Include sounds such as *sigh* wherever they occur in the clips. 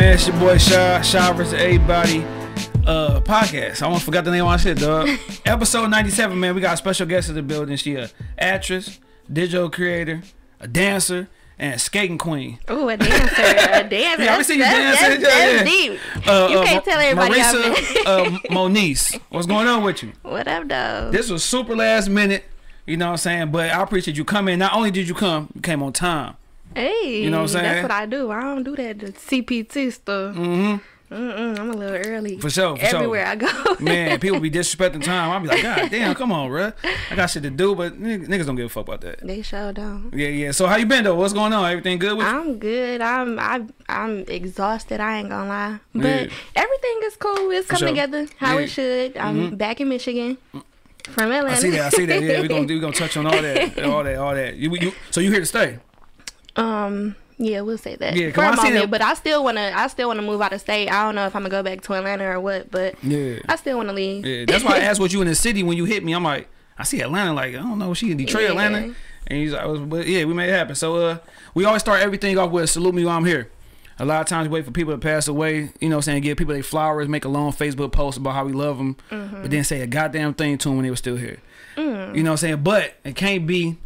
man? It's your boy Shad, Shad versus everybody uh podcast. I almost forgot the name of my shit, dog. *laughs* Episode 97, man. We got a special guest in the building. She a actress, digital creator, a dancer, and a skating queen. Ooh, a dancer, a *laughs* dancer. Yeah, I that's, seen you dancing. that's, that's yeah. deep. Uh, you uh, can't tell everybody Mauricsa uh, *laughs* Moniece. What's going on with you? What up, though? This was super last minute. You know what I'm saying? But I appreciate you coming. Not only did you come, you came on time. Hey, you know what I'm saying? That's what I do. I don't do that the CPT stuff. Mm-hmm. Mm-mm, I'm a little early. For sure, for sure. Everywhere I go. *laughs* Man, people be *laughs* disrespecting time. I'll be like, God damn, come on, bruh. I got shit to do, but niggas don't give a fuck about that. they sure don't. Yeah, yeah. So how you been though? What's going on? Everything good with you? I'm good. I'm I I'm exhausted. I ain't gonna lie, but Yeah. everything is cool. It's coming sure. together how Yeah. it should. I'm back in Michigan from Atlanta. I see that. I see that. Yeah, we're gonna do. We gonna touch on all that, *laughs* all that, all that. You, you, so you here to stay? Um. Yeah, we'll say that Yeah, for a moment. But I still wanna, I still wanna move out of state. I don't know if I'm gonna go back to Atlanta or what, but Yeah. I still wanna leave. Yeah. That's why I asked *laughs* what you in the city when you hit me. I'm like, I see Atlanta. Like, I don't know. She in Detroit, Yeah. Atlanta. And he's like, but yeah, we made it happen. So uh, we always start everything off with salute me while I'm here. A lot of times we wait for people to pass away, you know what I'm saying, give people their flowers, make a long Facebook post about how we love them, Mm-hmm. but then say a goddamn thing to them when they were still here. Mm. You know what I'm saying? But it can't be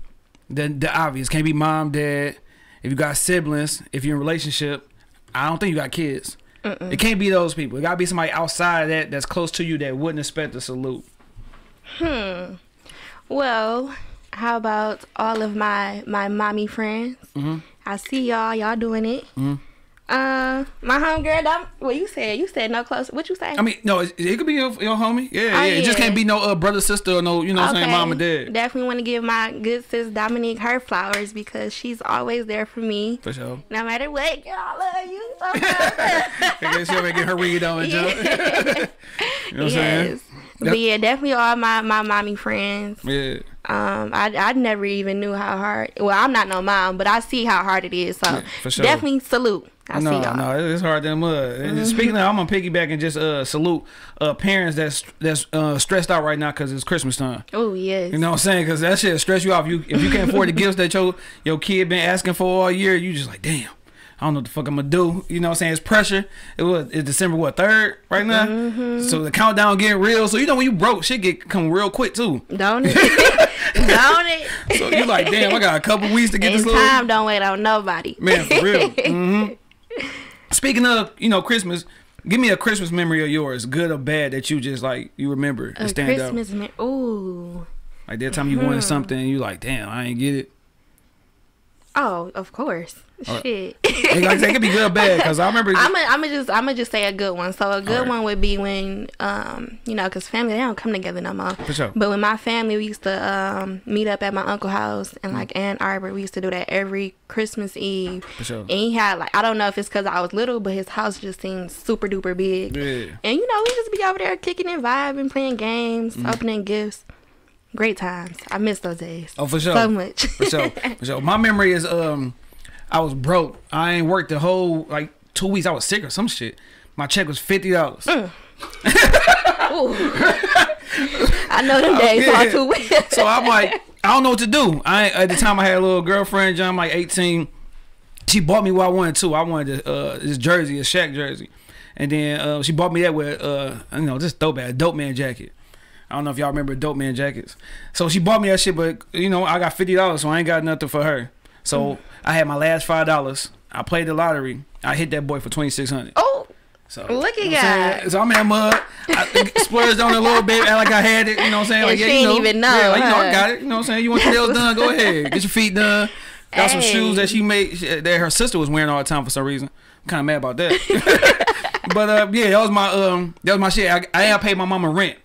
the the obvious. Can't be mom, dad. If you got siblings, if you're in a relationship, I don't think you got kids. It can't be those people. It gotta be somebody outside of that that's close to you that wouldn't expect a salute. Hmm. Well, how about all of my my mommy friends? Mhm. I see y'all. Y'all doing it. Mhm. Uh, my homegirl. Don't, well, you said you said no close. What you say? I mean, no, it, it could be your, your homie. Yeah, Oh, yeah. It just can't be no uh, brother, sister, or no, you know what I'm saying, mom and dad. Definitely want to give my good sis Dominique her flowers because she's always there for me. For sure. No matter what, girl, I love you so *laughs* much. I guess she'll get her read on *laughs* it. Yeah. *laughs* You know what I'm saying? yes. But yeah, definitely all my, my mommy friends. Yeah. Um, I I never even knew how hard. Well, I'm not no mom, but I see how hard it is. So Yeah, for sure. definitely salute. I no, no, it's hard than mud. And Speaking of, I'm gonna piggyback and just uh salute uh parents that's that's uh stressed out right now because it's Christmas time. Oh yes. You know what I'm saying? Because that shit stress you out. If you if you can't afford the *laughs* gifts that your your kid been asking for all year, you just like damn. I don't know what the fuck I'm gonna do. You know what I'm saying? It's pressure. It was it's December what third right now. Mm-hmm. So the countdown getting real. So you know when you broke, shit get come real quick too. Don't it? *laughs* don't it? So you're like damn, I got a couple weeks to get And this little time don't wait on nobody. man for real. *laughs* hmm Speaking of you know Christmas, give me a Christmas memory of yours, good or bad, that you just like you remember and A stand. Christmas man. Ooh. Like that time you Hmm. wanted something you like damn, I ain't get it. Oh, of course. Uh, Shit. It could be good or bad because I remember. I'm gonna I'm just I'm gonna just say a good one. So a good Alright. one would be when um you know because family they don't come together no more. For sure. But when my family we used to um meet up at my uncle house and like Ann Arbor. We used to do that every Christmas Eve. For sure. And he had like I don't know if it's because I was little, but his house just seemed super duper big. Yeah. And you know we just be over there kicking and vibing, playing games, Mm-hmm. opening gifts. Great times. I miss those days. Oh, for sure. So much. For sure. For sure. *laughs* My memory is um, I was broke. I ain't worked the whole like two weeks. I was sick or some shit. My check was fifty dollars. Mm. *laughs* I know them days too. So I'm like, I don't know what to do. I at the time I had a little girlfriend, John, like 18. She bought me what I wanted too. I wanted uh, this jersey, a Shaq jersey, and then uh, she bought me that with uh, you know, this dope ass dope man jacket. I don't know if y'all remember dope man jackets. So she bought me that shit, but you know, I got fifty dollars, so I ain't got nothing for her. So I had my last five dollars. I played the lottery. I hit that boy for twenty six hundred. oh, So Look at you know what I'm saying? God. So I'm in mud. I splurged on it a little bit, act like I had it. You know what I'm saying? Like she yeah, you ain't know, even know, yeah, like, you know, I got it. You know what I'm saying? You want your nails done? Go ahead, *laughs* get your feet done. Got some shoes that she made that her sister was wearing all the time for some reason. I'm kind of mad about that. *laughs* but uh, yeah, that was my um, that was my shit. I, I ain't paid my mama rent.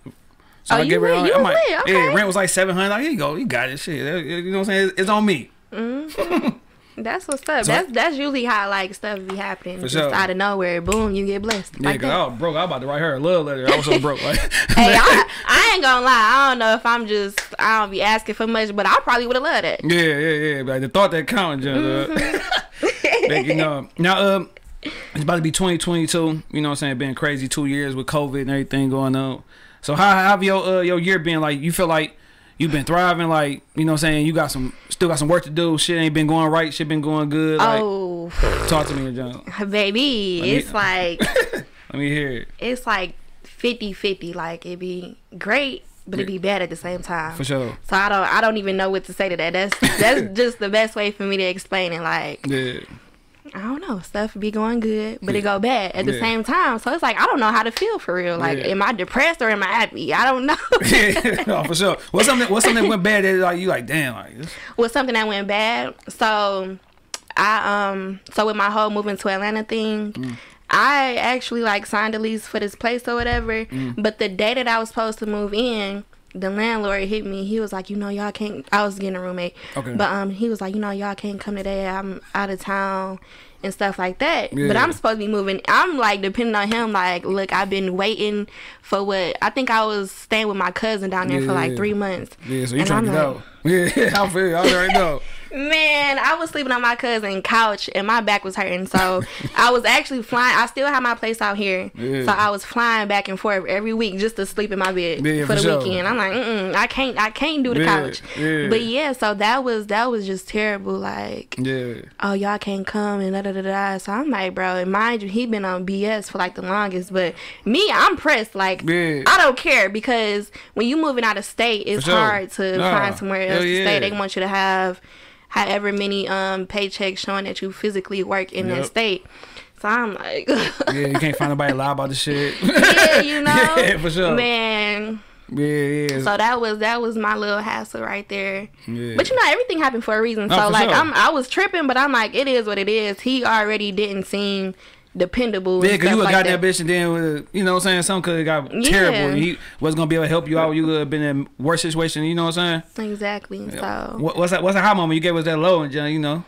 So Oh, I you gave her. went- you I'm like, lit, yeah, rent was like seven hundred. Like, here you go, you got it. Shit, you know what I'm saying? It's, it's on me. *laughs* that's what's up. So- that's that's usually how like stuff be happening. For Just sure. out of nowhere, boom, you get blessed. Yeah, like cause that. I was broke. I was about to write her a love letter. I was so broke. Like, *laughs* Hey, I, I ain't gonna lie. I don't know if I'm just I don't be asking for much, but I probably would have loved it. Yeah, yeah, yeah. Like the thought that counted, John. Like, you know, now um, it's about to be 2022. You know what I'm saying? Been crazy two years with COVID and everything going on. So how how have your uh, your year been? Like you feel like you been thriving, like you know, what I'm saying you got some, still got some work to do. Shit ain't been going right. Shit been going good. Like, oh, talk to me, John. baby, me- it's like *laughs* Let me hear it it's like 50-50. Like it'd be great, but it'd be bad at the same time. for sure. So I don't I don't even know what to say to that. That's that's *laughs* just the best way for me to explain it. Like Yeah, I don't know, stuff be going good, but it go bad at the Yeah. same time. So it's like I don't know how to feel for real. Like, Yeah. am I depressed or am I happy? I don't know. *laughs* yeah, no, *laughs* for sure. What's something? What's something that went bad that like you like? Damn, like this. was something that went bad. So I um so with my whole moving to Atlanta thing, Mm. I actually like signed a lease for this place or whatever. Mm. But the day that I was supposed to move in, the landlord hit me. He was like, you know, y'all can't. I was getting a roommate, Okay. but um, he was like, you know, y'all can't come today. I'm out of town and stuff like that. But I'm supposed to be moving. I'm like depending on him. Like, look, I've been waiting for what I think I was staying with my cousin down there Yeah, for like yeah. three months. Yeah, so you trying to get like- out? *laughs* Yeah, I feel. I already know. *laughs* Man, I was sleeping on my cousin's couch and my back was hurting. So I was actually flying. I still have my place out here. Yeah. So I was flying back and forth every week just to sleep in my bed Yeah, for for the sure. weekend. I'm like, mm I can't, I can't do the Yeah, couch. But yeah, so that was that was just terrible. Like, Yeah, oh y'all can't come and da da da da. So I'm like, bro, and mind you, he been on BS for like the longest. But me, I'm pressed. Like. I don't care because when you moving out of state, it's sure. hard to Nah, find somewhere hell else to yeah. stay. They want you to have however many um paychecks showing that you physically work in Yep. that state. So I'm like, *laughs* yeah. You can't find nobody lie about the shit. *laughs* yeah, you *laughs* know, Yeah, for sure. man. yeah, yeah. So that was that was my little hassle right there. yeah. But you know, everything happened for a reason. No, so like, sure. I'm I was tripping, but I'm like, it is what it is. He already didn't seem dependable. Yeah, because you would like got that that. bitch and then, you know what I'm saying? Something could have got Yeah. terrible. And he wasn't going to be able to help you out. You would have been in worse situation, you know what I'm saying? Exactly. So What, what's that? What's a high moment you gave us that low and you know?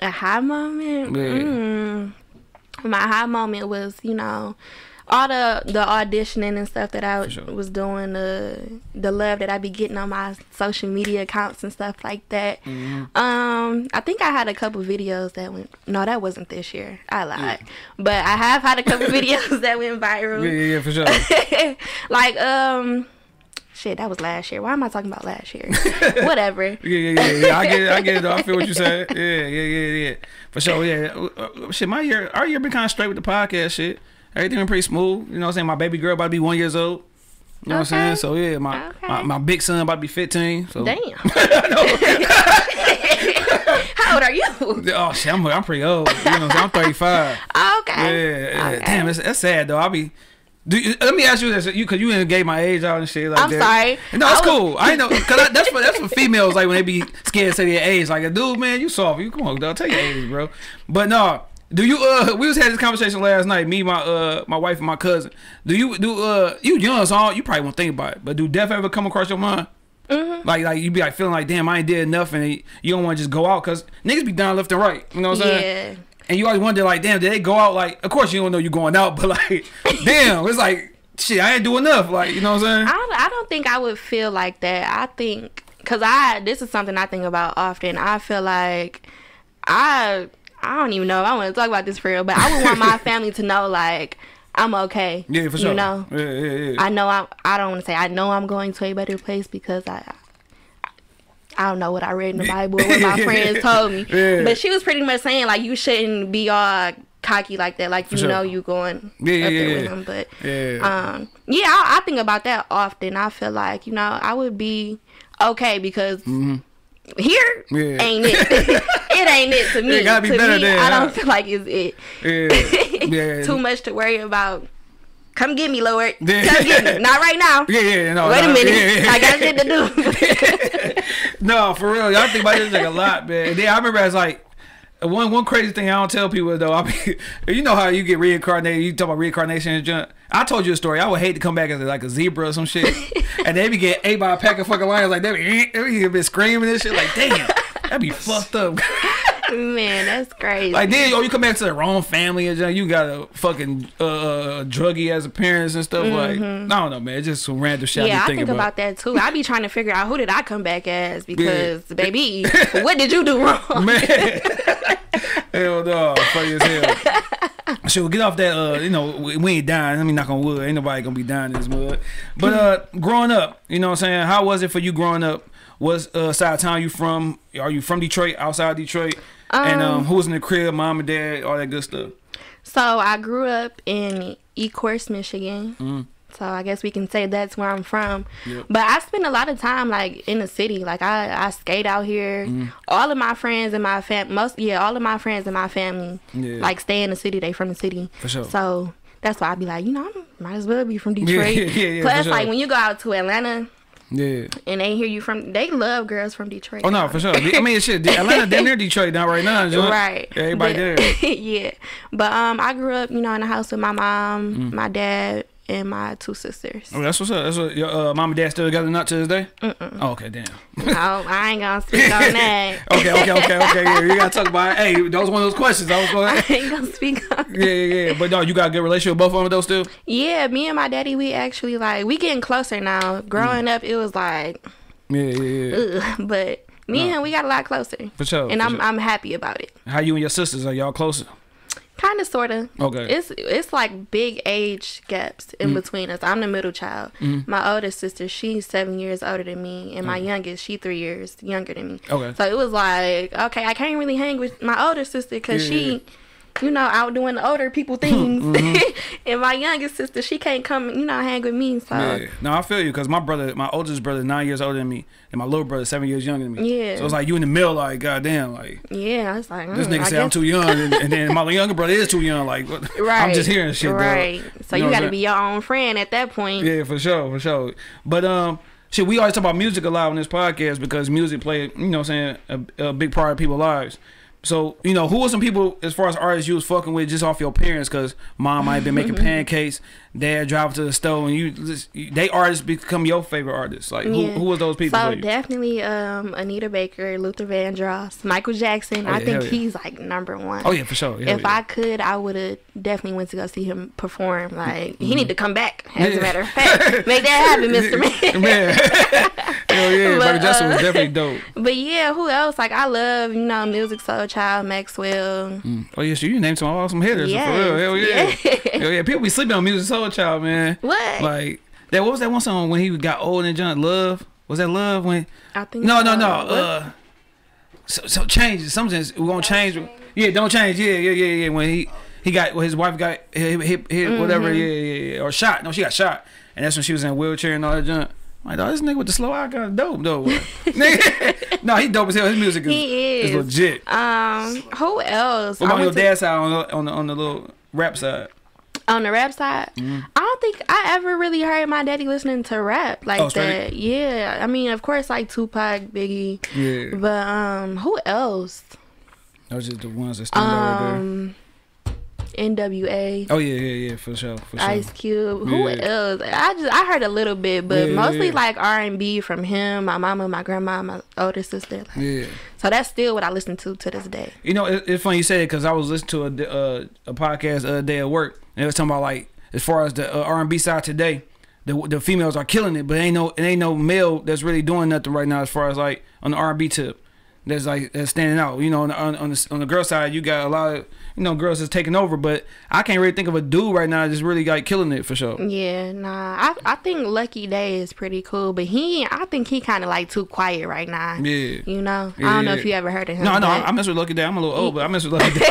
a high moment. Yeah. Mm, my high moment was, you know, all the the auditioning and stuff that I sure. was doing, the the love that I be getting on my social media accounts and stuff like that. Mm-hmm. Um, I think I had a couple videos that went. No, that wasn't this year. I lied, but I have had a couple *laughs* videos that went viral. Yeah, yeah, yeah, for sure. *laughs* like um. Shit, that was last year. Why am I talking about last year? *laughs* Whatever. Yeah, yeah, yeah, yeah. I get it. I get it. Though. I feel what you said. Yeah, yeah, yeah, yeah. For sure. Yeah. Uh, uh, Shit, my year, our year been kind of straight with the podcast shit. Everything been pretty smooth. You know what I'm saying? My baby girl about to be one years old. You know what I'm saying? So yeah, my, Okay. my my big son about to be 15. So Damn. *laughs* *laughs* How old are you? oh shit, I'm I'm pretty old. You know I'm 35. Okay. yeah. Okay. Damn, it's, that's sad though. I'll be. Do you, let me ask you this, you because you didn't gave my age out and shit like I'm that. sorry. No, I it's was- cool. I ain't know because that's for that's for females like when they be scared to say their age. Like, a dude, man, you soft. You come on, dog, tell your age, bro. But no, do you? Uh, we was had this conversation last night. Me, my uh, my wife, and my cousin. Do you do? Uh, you young, so you probably won't think about it. But do death ever come across your mind? Mm-hmm. Like, like you be like feeling like, damn, I ain't did enough, and you don't want to just go out because niggas be down left and right. You know what I'm saying? Yeah. And you always wonder, like, damn, did they go out? Like, of course you don't know you going out, *laughs* but like, damn, it's like, shit, I ain't do enough. Like, you know what I'm saying? I don't, I don't think I would feel like that. I think because I this is something I think about often. I feel like I I don't even know if I want to talk about this for real, but I would want my *laughs* family to know like I'm okay. yeah, for sure. You know, Yeah, yeah, yeah. I know I I don't want to say I know I'm going to a better place because I. I don't know what I read in the Bible or what my *laughs* friends told me, Yeah. but she was pretty much saying like you shouldn't be all cocky like that, like you sure. know you going Yeah, yeah, there yeah, with him. But yeah. um, yeah, I, I think about that often. I feel like you know I would be okay because here. Yeah. ain't it. *laughs* it ain't it to me. It gotta be to better me, than, I don't uh, feel like it's it. *laughs* yeah, yeah. Too much to worry about. Come get me, Lord. *laughs* Yeah. Come get me. Not right now. Yeah, yeah, no. Wait no, a minute. yeah, yeah. I got shit to do. no, for real. Y'all think about this like a lot, man. And then I remember as like one one crazy thing I don't tell people though. I mean, *laughs* you know how you get reincarnated. You talk about reincarnation and junk. I told you a story. I would hate to come back as like a zebra or some shit, *laughs* and they be get ate by a pack of fucking lions. Like they be, *laughs* they be screaming and shit. Like damn, that'd be fucked up. *laughs* Man, that's crazy. Like then, oh, you come back to the wrong family and. You got a fucking uh, druggie as a parents and stuff. Like I don't know, man. It's just some random shit. yeah, I I think thinking about that too. I be trying to figure out who did I come back as because, baby, *laughs* what did you do wrong? Man, *laughs* hell no, funny as hell. So get off that. Uh, you know, we, we ain't dying. I mean, knock on wood. Ain't nobody gonna be dying in this mud. But uh, growing up, you know, what I'm saying, how was it for you growing up? What uh, side of town you from? Are you from Detroit? Outside Detroit? And um, who was in the crib? Mom and dad, all that good stuff. So I grew up in Ecorse, Michigan. Mm. So I guess we can say that's where I'm from. Yep. But I spend a lot of time like in the city. Like I, I skate out here. Mm. All of my friends and my fam most yeah, all of my friends and my family Yeah. like stay in the city. They from the city. For sure. So that's why I'd be like, you know, I might as well be from *laughs* Detroit. yeah, yeah, Plus, for like when you go out to Atlanta Yeah. and they hear you from, they love girls from Detroit. Oh no, for sure. I mean, shit. Atlanta, damn near Detroit now, right now. Right. Everybody But- there. *laughs* yeah. But um I grew up, you know, in the house with my mom, Mm. my dad, and my two sisters. Oh, that's what's up. That's what your uh, mom and dad still together not to this day. Oh, okay, damn. no, I ain't gonna *laughs* speak on that. Okay, okay, okay, okay. Yeah, you gotta talk about. It. Hey, that was one of those questions. I was going. *laughs* I ain't gonna speak on Yeah, yeah, yeah. But no, you got a good relationship with both of them though still. Yeah, me and my daddy, we actually like we getting closer now. Growing Mm. up, it was like, Yeah, yeah, yeah. ugh, but me and him, we got a lot closer, For sure. and for I'm sure. I'm happy about it. How you and your sisters are y'all closer? Kind of, sorta. Okay. It's it's like big age gaps in Mm. between us. I'm the middle child. My oldest sister, she's seven years older than me, and my youngest, she three years younger than me. Mm. Okay. So it was like, okay, I can't really hang with my older sister because Yeah, yeah. You know, out doing the older people things, Mm-hmm. *laughs* and my youngest sister, she can't come, you know, hang with me. So Yeah. No, I feel you because my brother, my oldest brother, nine years older than me, and my little brother, seven years younger than me. Yeah. So it's like you in the middle, like goddamn, like yeah, I was like, this mm, nigga I say I'm too young, and, and then my younger brother is too young. Like? Right. I'm just hearing shit, dog. Right. So You know got to be your own friend at that point. Yeah, for sure, for sure. But um, shit, we always talk about music a lot on this podcast because music play, you know, what I'm saying a, a big part of people's lives. So you know, who are some people as far as artists you was fucking with just off your appearance? Because mom might have been making *laughs* pancakes, dad driving to the store, and you, just- they artists become your favorite artists. Like who, Yeah. who was those people? So definitely um, Anita Baker, Luther Vandross, Michael Jackson. Oh, yeah, I think yeah. he's like number one. oh yeah, for sure. If. I could, I would have definitely went to go see him perform. Like he need to come back. As. Yeah. a matter of fact, *laughs* make that happen, Mister Man. *laughs* man, hell yeah, But, Michael Jackson was uh, definitely dope. *laughs* But yeah, who else? Like I love you know Musiq Soulchild Maxwell. Oh yeah, so you named some awesome hitters for real. Hell yeah, yeah. hell yeah. People be sleeping on Musiq Soulchild, man. What? Like that. What was that one song when he got old and John Love? Was that Love when? I think No, no, no. uh, what? Uh, so, so change. Something we gonna change. Yeah, don't change. Yeah, yeah, yeah, yeah. When he he got when his wife got hit, hit, hit whatever. Mm-hmm. Yeah, yeah, yeah. Or shot. No, she got shot, and that's when she was in a wheelchair and all that junk. I'm like, oh, this nigga with the slow eye kind of dope though. *laughs* Nigga- *laughs* no, he dope as hell. His music is, is is. legit. Um, who else? What about your to- side on the, on the on the little rap side? on the rap side, Mm-hmm. I don't think I ever really heard my daddy listening to rap like Oh, that. Yeah, I mean, of course, like Tupac, Biggie, Yeah, but um, who else? those just the ones that stand out right there. N.W.A. Oh yeah, yeah, yeah, for sure, for sure. Ice Cube. Who Yeah. else? I just I heard a little bit, but Yeah, mostly yeah. like R and B from him, my mama, my grandma, my older sister. Like, Yeah. So that's still what I listen to to this day. You know, it, it's funny you say it because I was listening to a uh, a podcast the other day at work, and it was talking about like as far as the uh, R and B side today, the the females are killing it, but ain't no it ain't no male that's really doing nothing right now as far as like on the R and B tip. That's like that's standing out. You know, on the, on, on the on the girl side, you got a lot of you know girls that's taking over, but I can't really think of a dude right now that's really like killing it for sure. Yeah, nah. I I think Lucky Daye is pretty cool, but he I think he kind of like too quiet right now. Yeah. You know, Yeah, I don't know yeah. if you ever heard of him. No, no, I mess with Lucky Daye. I'm a little old, but I mess with Lucky Daye. *laughs*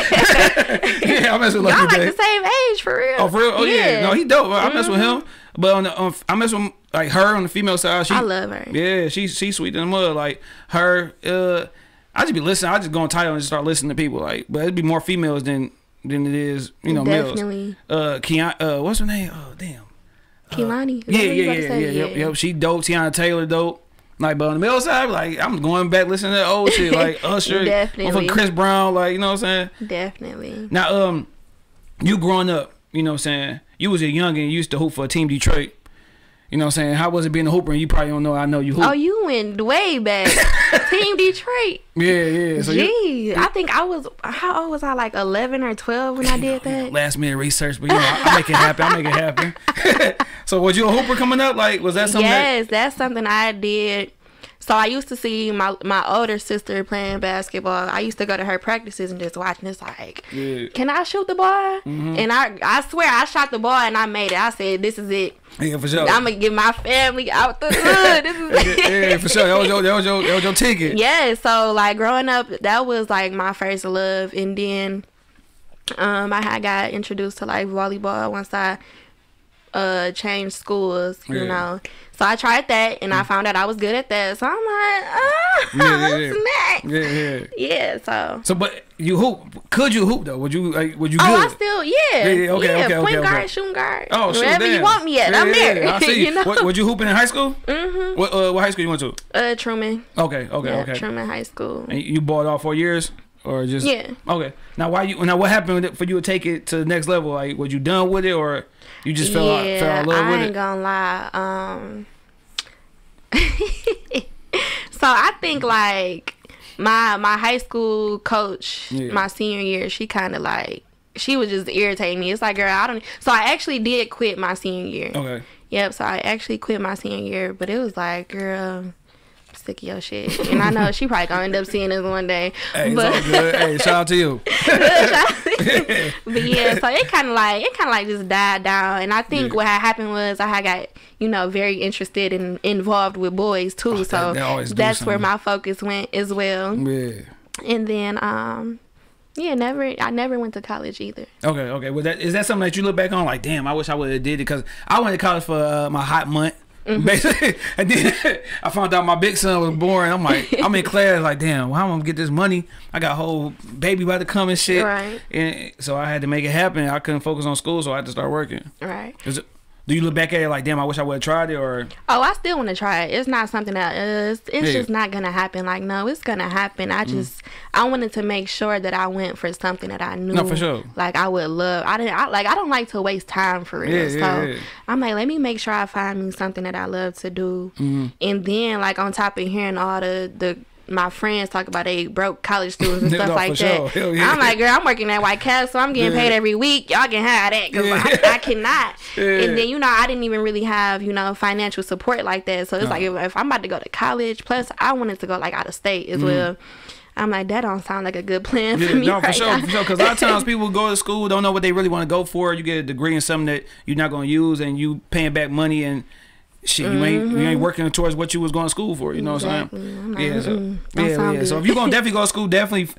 *laughs* yeah, I mess with Lucky y'all Lucky like Day. the same age for real. Oh, for real? Oh, yeah. No, he dope. I mess with him. But on the, on, I mess with like her on the female side. She, I love her. Yeah, she she sweet in the mud. Like her, uh, I just be listening. I just go on Tidal and just start listening to people. Like, but it'd be more females than than it is, you know, males. Definitely. Uh, Keon, uh, what's her name? Oh, damn. Kimani. Is that Yeah, yeah, yeah, yeah, Yep, yep. She dope. Teyana Taylor dope. Like, but on the male side, like I'm going back listening to that old shit, like *laughs* Usher, Definitely. Chris Brown, like you know what I'm saying. Definitely. Now, um, you growing up, you know what I'm saying? You was a young and you used to hoop for a Team Detroit. You know what I'm saying? How was it being a hooper? And you probably don't know. I know you hoop. Oh, you went way back. *laughs* Team Detroit. yeah, yeah. So you, I think I was. How old was I? Like eleven or twelve when I did that. last minute research, but you know, I, I make it happen. I make it happen. *laughs* so was you a hooper coming up? Like, was that something? that- Yes, that's something I did. So I used to see my my older sister playing basketball. I used to go to her practices and just watch. And it's like, Yeah. can I shoot the ball? And I I swear I shot the ball and I made it. I said, this is it. Yeah, for sure. I'm gonna get my family out the hood. This is *laughs* yeah, yeah, for sure. That was your, that was your, that was your ticket. yeah so like growing up that was like my first love and then um i had got introduced to like volleyball once i uh change schools you Yeah. Mm. know so i tried that and i found out i was good at that so i'm like ah Yeah, yeah, *laughs* yeah. next Yeah, yeah. yeah so So, but you hoop? Could you hoop though? Would you? Like, would you Oh, I good? still, yeah, Yeah, okay, yeah, okay, point okay, guard, okay. shooting guard, Oh, shoot, wherever you want me at, I'm there. I *laughs* see. you know, What, was you hooping in high school? mm-hmm. What, uh, what high school you went to? uh, Truman, Okay, okay, okay. Truman High School. And you bought all four years, or just? Yeah. Okay. Now, why you? Now, what happened for you to take it to the next level? Like, was you done with it, or you just fell out, fell in love I with ain't it? gonna lie. Um, *laughs* so I think like my my high school coach, Yeah. my senior year, she kind of like she was just irritating me. It's like, girl, I don't. So I actually did quit my senior year. Okay. Yep. So I actually quit my senior year, but it was like, girl. Sick of your shit, and I know she probably gonna end up seeing this one day. *laughs* Hey, but it's all good. hey, *laughs* shout out to you. *laughs* but yeah, so it kind of like it kind of like just died down, and I think Yeah. what had happened was I had got you know very interested and involved with boys too, Oh, so that- that always do that's where my focus went as well. Yeah. And then um, yeah, never I never went to college either. Okay, okay. Well, that is that something that you look back on like, damn, I wish I would have did it because I went to college for uh, my hot month. Mm-hmm. Basically, *laughs* and then I found out my big son was born. I'm like, *laughs* I'm in class, like, damn, well, how am I gonna get this money? I got a whole baby about to come and shit. Right. And so I had to make it happen. I couldn't focus on school, so I had to start working. Right. Do you look back at it like, damn, I wish I would have tried it, or Oh, I still want to try it. It's not something that uh, it's, it's Yeah. just not gonna happen. Like no, it's gonna happen. I just I wanted to make sure that I went for something that I knew. No, for sure. Like I would love. I didn't. I, like I don't like to waste time for real. Yeah, so yeah. I'm like, let me make sure I find me something that I love to do. Mm-hmm. And then like on top of hearing all the the my friends talk about they broke college students and *laughs* stuff for like that. Hell yeah. I'm like, girl, I'm working at White Castle, so I'm getting Yeah. paid every week. Y'all can have that because Yeah. I, I cannot. *laughs* And then you know, I didn't even really have you know financial support like that. So it's like if, if I'm about to go to college, plus I wanted to go like out of state as well. I'm like, that don't sound like a good plan Mm-hmm. Yeah, for me no, for sure, now. for sure. Because a lot of times *laughs* people go to school, don't know what they really want to go for. You get a degree in something that you're not going to use, and you paying back money and shit. You ain't you ain't working towards what you was going to school for. You know what I'm Mm-hmm. I'm saying? Yeah, so, yeah, yeah. So if you're gonna *laughs* definitely go to school, definitely.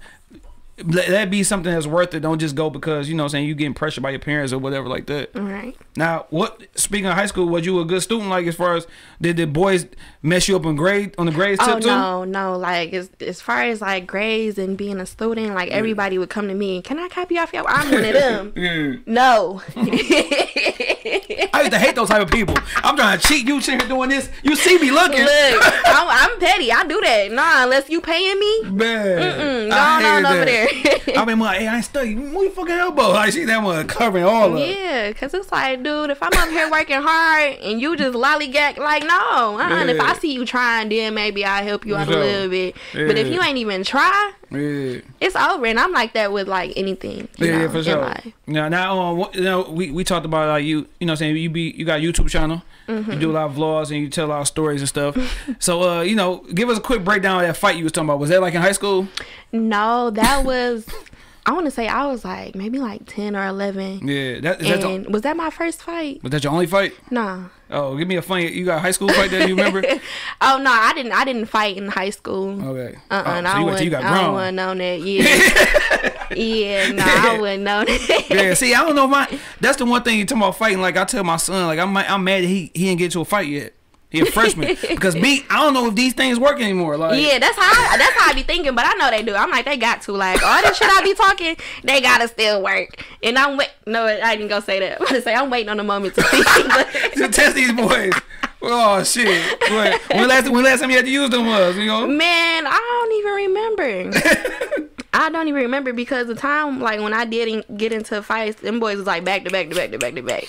Let that be something that's worth it. Don't just go because you know what I'm saying you getting pressured by your parents or whatever like that. Right. Now, what speaking of high school, was you a good student? Like as far as did the boys mess you up in grade on the grades Oh tip too? no, no! Like as as far as like grades and being a student, like everybody would come to me. Can I copy off your? I'm one of them. *laughs* Yeah. No. *laughs* I used to hate those type of people. I'm trying to cheat. You sitting here doing this. You see me looking. Look, *laughs* I'm, I'm petty. I do that. Nah, unless you paying me. Man, Mm, I go on hated over that. There. *laughs* I mean, like, hey, I ain't study. Move your fucking elbow. Like, she that one covering all of it. Yeah, cause it's like, dude, if I'm up here working hard and you just lollygag, like, no. Uh-uh. If I see you trying, then maybe I'll help you out For a little bit. But if you ain't even try, Yeah. it's over. And I'm like that with like anything. Yeah, know, yeah, for sure. life. Now, now, um, you know, we, we talked about like you, you know, what I'm saying you be you got a YouTube channel, Mm-hmm. you do a lot of vlogs and you tell a lot of stories and stuff. *laughs* so, uh, you know, give us a quick breakdown of that fight you was talking about. Was that like in high school? No, that was. *laughs* I want to say I was like maybe like ten or eleven. Yeah, that is that the, And was that my first fight? was that your only fight? Nah. Oh, give me a funny. You got a high school fight that you remember? *laughs* Oh no, I didn't. I didn't fight in high school. Okay. Uh uh Oh, I so till wouldn't. you got I grown. wouldn't know that. *laughs* Yeah. yeah. No, I wouldn't know that. Yeah, see, I don't know if my. That's the one thing you talking about fighting. Like I tell my son, like I'm, I'm mad that he he didn't get to a fight yet. He a freshman *laughs* because me, I don't know if these things work anymore. Like Yeah, that's how I, that's how I be thinking, but I know they do. I'm like they got to like all this shit I be talking, they gotta still work. And I'm wait. No, I didn't go say that. *laughs* I'm gonna say I'm waiting on the moment to see. *laughs* to test these boys. Oh shit! When, when last when last time you had to use them was you know? Man, I don't even remember. I don't even remember because the time like when I didn't get into fights, them boys was like back to back to back to back to back.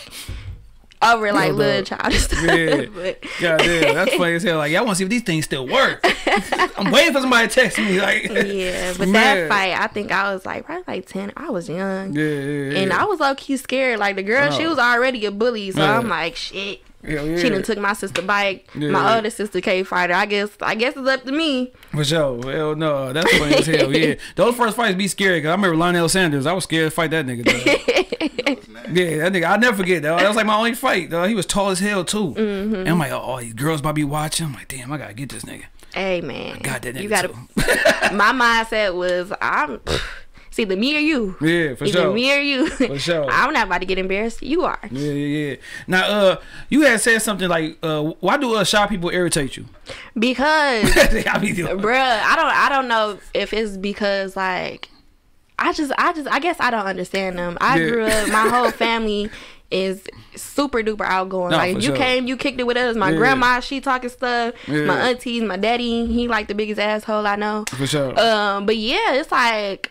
Oh, Over like dog. little child stuff. Yeah. *laughs* but, God damn, that's funny as hell. Like, y'all want to see if these things still work. *laughs* I'm waiting for somebody to text me. Like, yeah, but Man. that *laughs* fight, I think I was like probably like ten. I was young. Yeah, yeah, yeah. And I was low key scared. Like the girl, she Oh. was already a bully, so. I'm like, shit. Hell yeah. She done took my sister bike. Yeah. My older sister K fighter. I guess I guess it's up to me. For sure. Hell no. That's funny as hell. Yeah. *laughs* Those first fights be scary. Cause I remember Lionel Sanders. I was scared to fight that nigga. *laughs* yeah, that nigga. I'll never forget that. That was like my only fight. Though. He was tall as hell too. Mm-hmm. And I'm like, oh, these girls might be watching. I'm like, damn, I gotta get this nigga. Hey man, Got that nigga you gotta. too. *laughs* my mindset was I'm. It's either me or you. Yeah, for either sure. me or you. For sure. *laughs* I'm not about to get embarrassed. You are. Yeah, yeah, yeah. Now, uh, you had said something like, uh, why do uh, shy people irritate you? Because *laughs* I mean, bruh i don't i don't know if it's because like i just i just i guess i don't understand them i Yeah. grew up my whole *laughs* family is super duper outgoing No, like you sure. came you kicked it with us my Yeah. grandma she talking stuff Yeah. my aunties my daddy he like the biggest asshole i know For sure. um but yeah it's like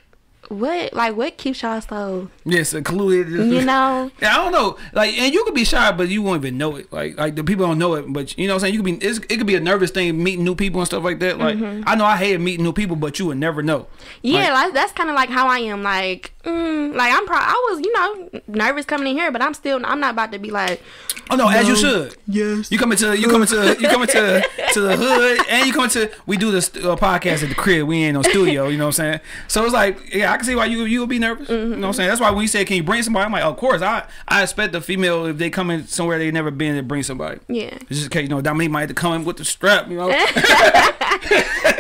what like what keeps y'all so yes, secluded. you know Yeah, I don't know. Like, and you could be shy, but you won't even know it. Like, like the people don't know it, but you know what I'm saying. You could be. It's, it could be a nervous thing meeting new people and stuff like that. Like, Mm-hmm. I know I hate meeting new people, but you would never know. Yeah, Like- like, that's kind of like how I am. Like, mm, like I'm pro. I was, you know, nervous coming in here, but I'm still. I'm not about to be like, Oh no, as you should. yes. You coming to you coming to you coming to to the hood, and you coming to we do this uh, podcast at the crib. We ain't no studio. You know what I'm saying? So it's like, yeah, I can see why you you would be nervous. You know what I'm saying? That's why when you say, can you bring somebody? I'm like, of course. I I expect the female if they come in somewhere they never been to bring somebody. Yeah. Just in case you know Dominique might have to come in with the strap. You know. *laughs*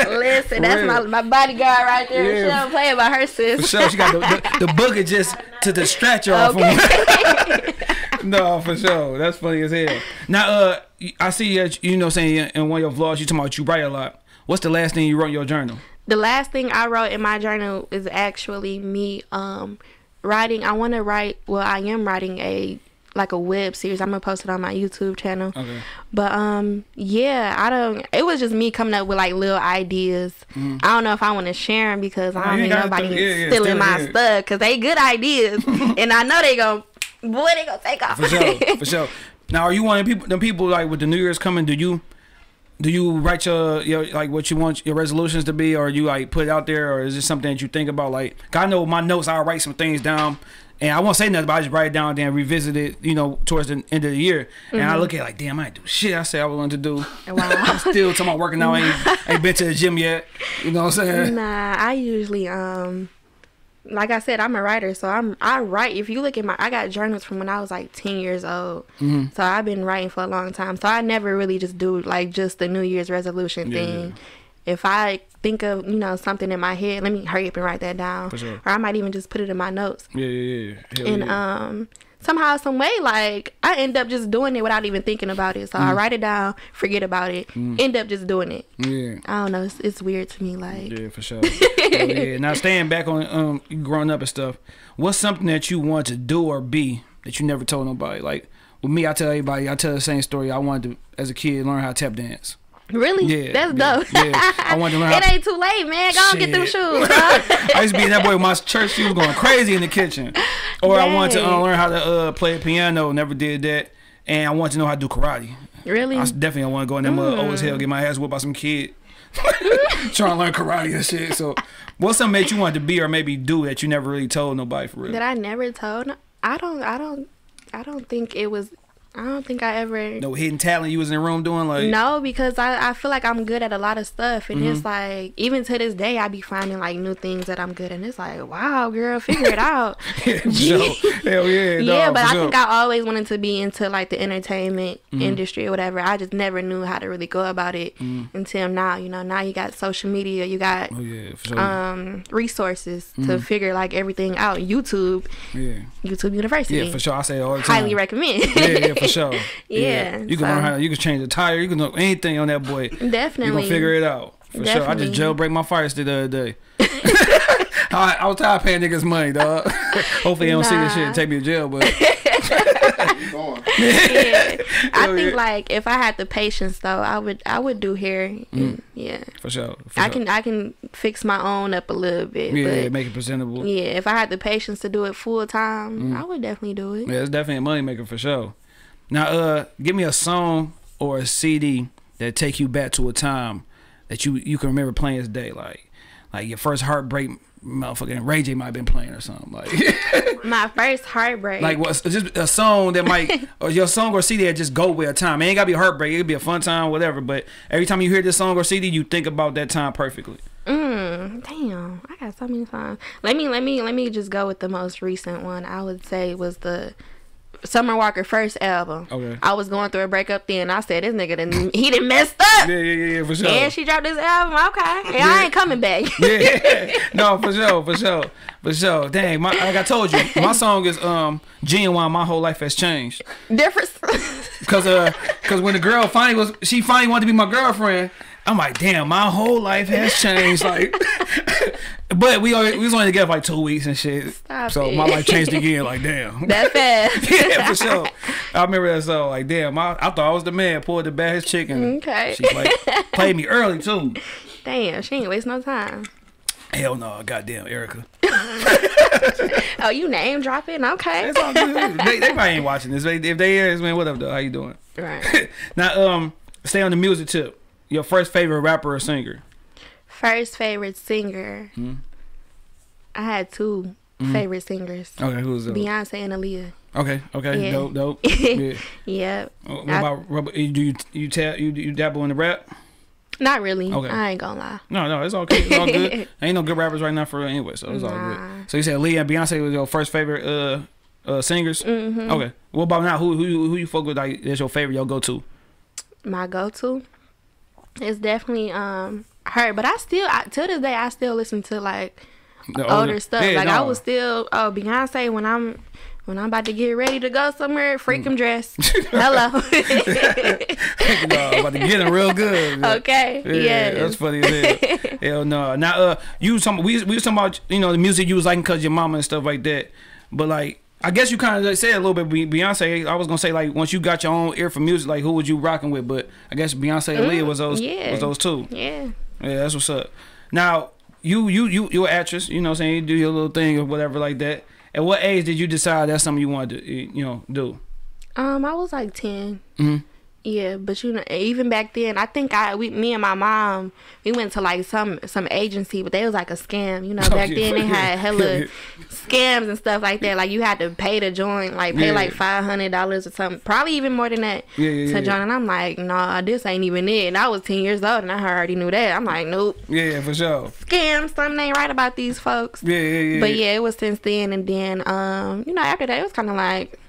Listen, that's my, my bodyguard right there. She Yeah. don't play about her For sis. sure, she got the, the, the booger just *laughs* to distract y'all Okay. from. *laughs* no, for sure, that's funny as hell. Now, uh, I see you know saying in one of your vlogs you talking about you write a lot. What's the last thing you wrote in your journal? The last thing I wrote in my journal is actually me um writing. I want to write. Well, I am writing a like a web series. I'm gonna post it on my YouTube channel. Okay. But um, yeah, I don't. It was just me coming up with like little ideas. I don't know if I want to share them because I don't need nobody do- yeah, yeah, stealing my yeah. stuff because they good ideas, *laughs* and I know they gon' boy they gonna take off. For sure, for sure. Now, are you one of the people? The people like with the New Year's coming. Do you do you write your, your like what you want your resolutions to be, or you like put it out there, or is it something that you think about? Like, 'cause I know my notes. I'll write some things down. And I won't say nothing, but I just write it down, then revisit it, you know, towards the end of the year. And I look at it like, damn, I do shit. I said I was going to do. Wow. *laughs* I'm still talking about working out. I ain't, *laughs* ain't been to the gym yet. You know what I'm saying? Nah, I usually um like I said, I'm a writer, so I'm I write. If you look at my, I got journals from when I was like ten years old, Mm-hmm. so I've been writing for a long time. So I never really just do like just the New Year's resolution Yeah. thing. If I think of you know something in my head, let me hurry up and write that down, sure. or I might even just put it in my notes. Yeah, yeah, yeah. Hell And yeah. um, somehow, some way, like I end up just doing it without even thinking about it. So Mm. I write it down, forget about it, end up just doing it. yeah. I don't know. It's, it's weird to me. Like Yeah, for sure. *laughs* Yeah. *laughs* Now staying back on um growing up and stuff, what's something that you want to do or be that you never told nobody? Like with me, I tell everybody, I tell the same story. I wanted to, as a kid, learn how to tap dance. Really? Yeah, That's yeah, dope. yeah. I wanted to learn *laughs* it ain't too late, man. Go on, get them shoes. Huh? *laughs* I used to be in that boy with my church shoes going crazy in the kitchen. Or I wanted to uh, learn how to uh, play a piano, never did that. And I wanted to know how to do karate. really? I definitely want to go in there mud old as Mm. hell, get my ass whipped by some kid. *laughs* Trying to learn karate and shit. So, what's something that you wanted to be or maybe do that you never really told nobody for real? that I never told. I don't. I don't. I don't think it was. I don't think I ever. no hidden talent you was in the room doing like No, because I, I feel like I'm good at a lot of stuff, and Mm-hmm. it's like even to this day I be finding like new things that I'm good, at, and it's like wow, girl, figure it out. *laughs* Yeah. Hell yeah, yeah, dog, but I sure. think I always wanted to be into like the entertainment Mm-hmm. industry or whatever. I just never knew how to really go about it until now. You know, now you got social media, you got Oh yeah, sure. um resources Mm-hmm. to figure like everything out. YouTube, yeah, YouTube University. yeah, for sure. I say all the time. Highly recommend. yeah, yeah, *laughs* for *laughs* sure. Yeah, you can so- learn how. You can change the tire. You can do anything on that boy. Definitely, You Definitely. gonna figure it out for sure. I just jailbreak my fire stick the other day. *laughs* *laughs* I, I was tired of paying niggas money, dog. Hopefully they don't see this shit and take me to jail, but yeah. I think yeah. like if I had the patience though, I would I would do hair. and- Yeah. for sure. For I sure. can I can fix my own up a little bit. Yeah, yeah, make it presentable. yeah, if I had the patience to do it full time, Mm. I would definitely do it. Yeah, it's definitely a money maker for sure. Now, uh, give me a song or a CD that take you back to a time that you you can remember playing as day. Like, like your first heartbreak, motherfucking Ray J might have been playing or something like. *laughs* My first heartbreak. Like what's just a song that might *laughs* or your song or CD that just go with a time. It ain't gotta be a heartbreak. It could be a fun time, whatever. But every time you hear this song or CD, you think about that time perfectly. Mm, damn, I got so many songs. Let me let me let me just go with the most recent one. I would say was the Summer Walker first album. Okay. I was going through a breakup then. I said this nigga didn't he didn't messed up. Yeah, yeah, yeah, for sure. And she dropped this album. Okay, and I ain't coming back. *laughs* yeah, *laughs* no, for sure, for sure, for sure. Dang, my, like I told you, my song is um Ginuwine. My whole life has changed. Difference. *laughs* Cause uh, cause when the girl finally was, she finally wanted to be my girlfriend. I'm like, damn, my whole life has changed. Like, *laughs* but we only, we was only together for like two weeks and shit. Stop so it. my life changed again. Like, damn. *laughs* that fast. *laughs* yeah, for sure. I remember that song. Like, damn, I, I thought I was the man. Pulled the baddest chicken. Okay. She like played me early too. Damn, she ain't waste no time. Hell no, goddamn Erica. Oh, you name dropping? Okay. It's all good. they, they probably ain't watching this. If they is, man, what up though? How you doing? Right. now, um, stay on the music tip. Your first favorite rapper or singer? First favorite singer. Hmm? I had 2 favorite singers. Okay, who's that? Beyonce and Aaliyah. Okay, okay, Yeah. dope, dope. *laughs* Yeah. Yep. Uh, What about rubber? Do you you tap you you dabble in the rap? Not really. Okay. I ain't gonna lie. No, no, it's okay. It's all good. *laughs* Ain't no good rappers right now for real anyway, so it's all good. So you said Leah and Beyonce was your first favorite uh uh singers. Mm-hmm. Okay. What about now? Who who who you fuck with? Like that's your favorite? Your go to? My go-to is definitely um her, but I still I, to this day I still listen to like older, stuff. like I was still oh Beyonce when I'm when I'm about to get ready to go somewhere, freak 'em dress. *laughs* Hello. *laughs* no, I'm about to get him real good. *laughs* okay. Yeah, Yeah. that's funny as hell. Hell no. Now, uh, you talking, we we was talking about you know the music you was liking cause your mama and stuff like that. But like, I guess you kind of like said a little bit. Beyonce, I was gonna say like once you got your own ear for music, like who would you rocking with? But I guess Beyonce and Leah was those yeah. was those two. Yeah. Yeah, that's what's up. Now, you you you you're an actress. You know, what I'm saying you do your little thing or whatever like that. At what age did you decide that's something you wanted to you know do? Um, I was like 10 Mhm. Yeah, but you know, even back then, I think I, we, me and my mom, we went to like some some agency, but they was like a scam. You know, *laughs* back yeah. then they had *laughs* hella scams and stuff like that. Like you had to pay to join, like pay Yeah. like five hundred dollars or something, probably even more than that Yeah, to join. And I'm like, nah, this ain't even it. And I was ten years old, and I already knew that. I'm like, nope, Yeah, yeah, for sure. scam. Something ain't right about these folks. Yeah, yeah, yeah. But yeah, it was since then, and then um, you know, after that, it was kind of like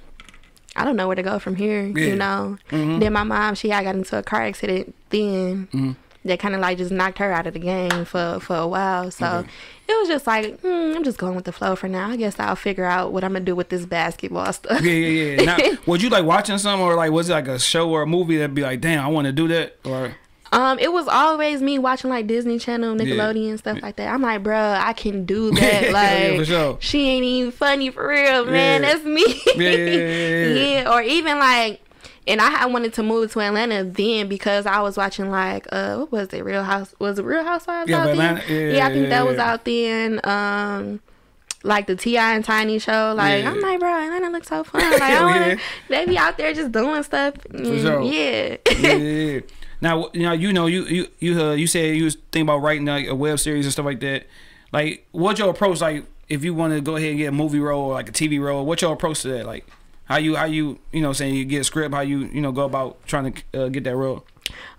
I don't know where to go from here. Yeah. You know. Mhm. Then my mom, she had got into a car accident. Then Mhm. that kind of like just knocked her out of the game for for a while. So Okay. it was just like hmm, I'm just going with the flow for now. I guess I'll figure out what I'm gonna do with this basketball stuff. Yeah, yeah, yeah. Now, *laughs* was you like watching something, or like was it like a show or a movie that'd be like, damn, I want to do that, or Um, it was always me watching like Disney Channel, Nickelodeon, stuff like that. I'm like, bruh, I can do *laughs* that. Yeah, Like, for sure. she ain't even funny for real, man. Yeah. That's me. Yeah, yeah, yeah, yeah. *laughs* Yeah, or even like, and I, I wanted to move to Atlanta then because I was watching like, uh, what was it? Real House was it Real Housewives Yeah, out then? Yeah, yeah, I think yeah, that was out then. Um. Like the T.I. and Tiny show, like Yeah. I'm like, bro, Atlanta looks so fun. Like, *laughs* I wanna, yeah. they be out there just doing stuff. Mm, sure. Yeah. yeah, yeah, yeah. Now, you know, you know, you you you uh, you said you was thinking about writing like a web series and stuff like that. Like, what's your approach? Like, if you want to go ahead and get a movie role or like a TV role, what's your approach to that? Like, how you how you you know saying you get a script, how you you know go about trying to uh, get that role?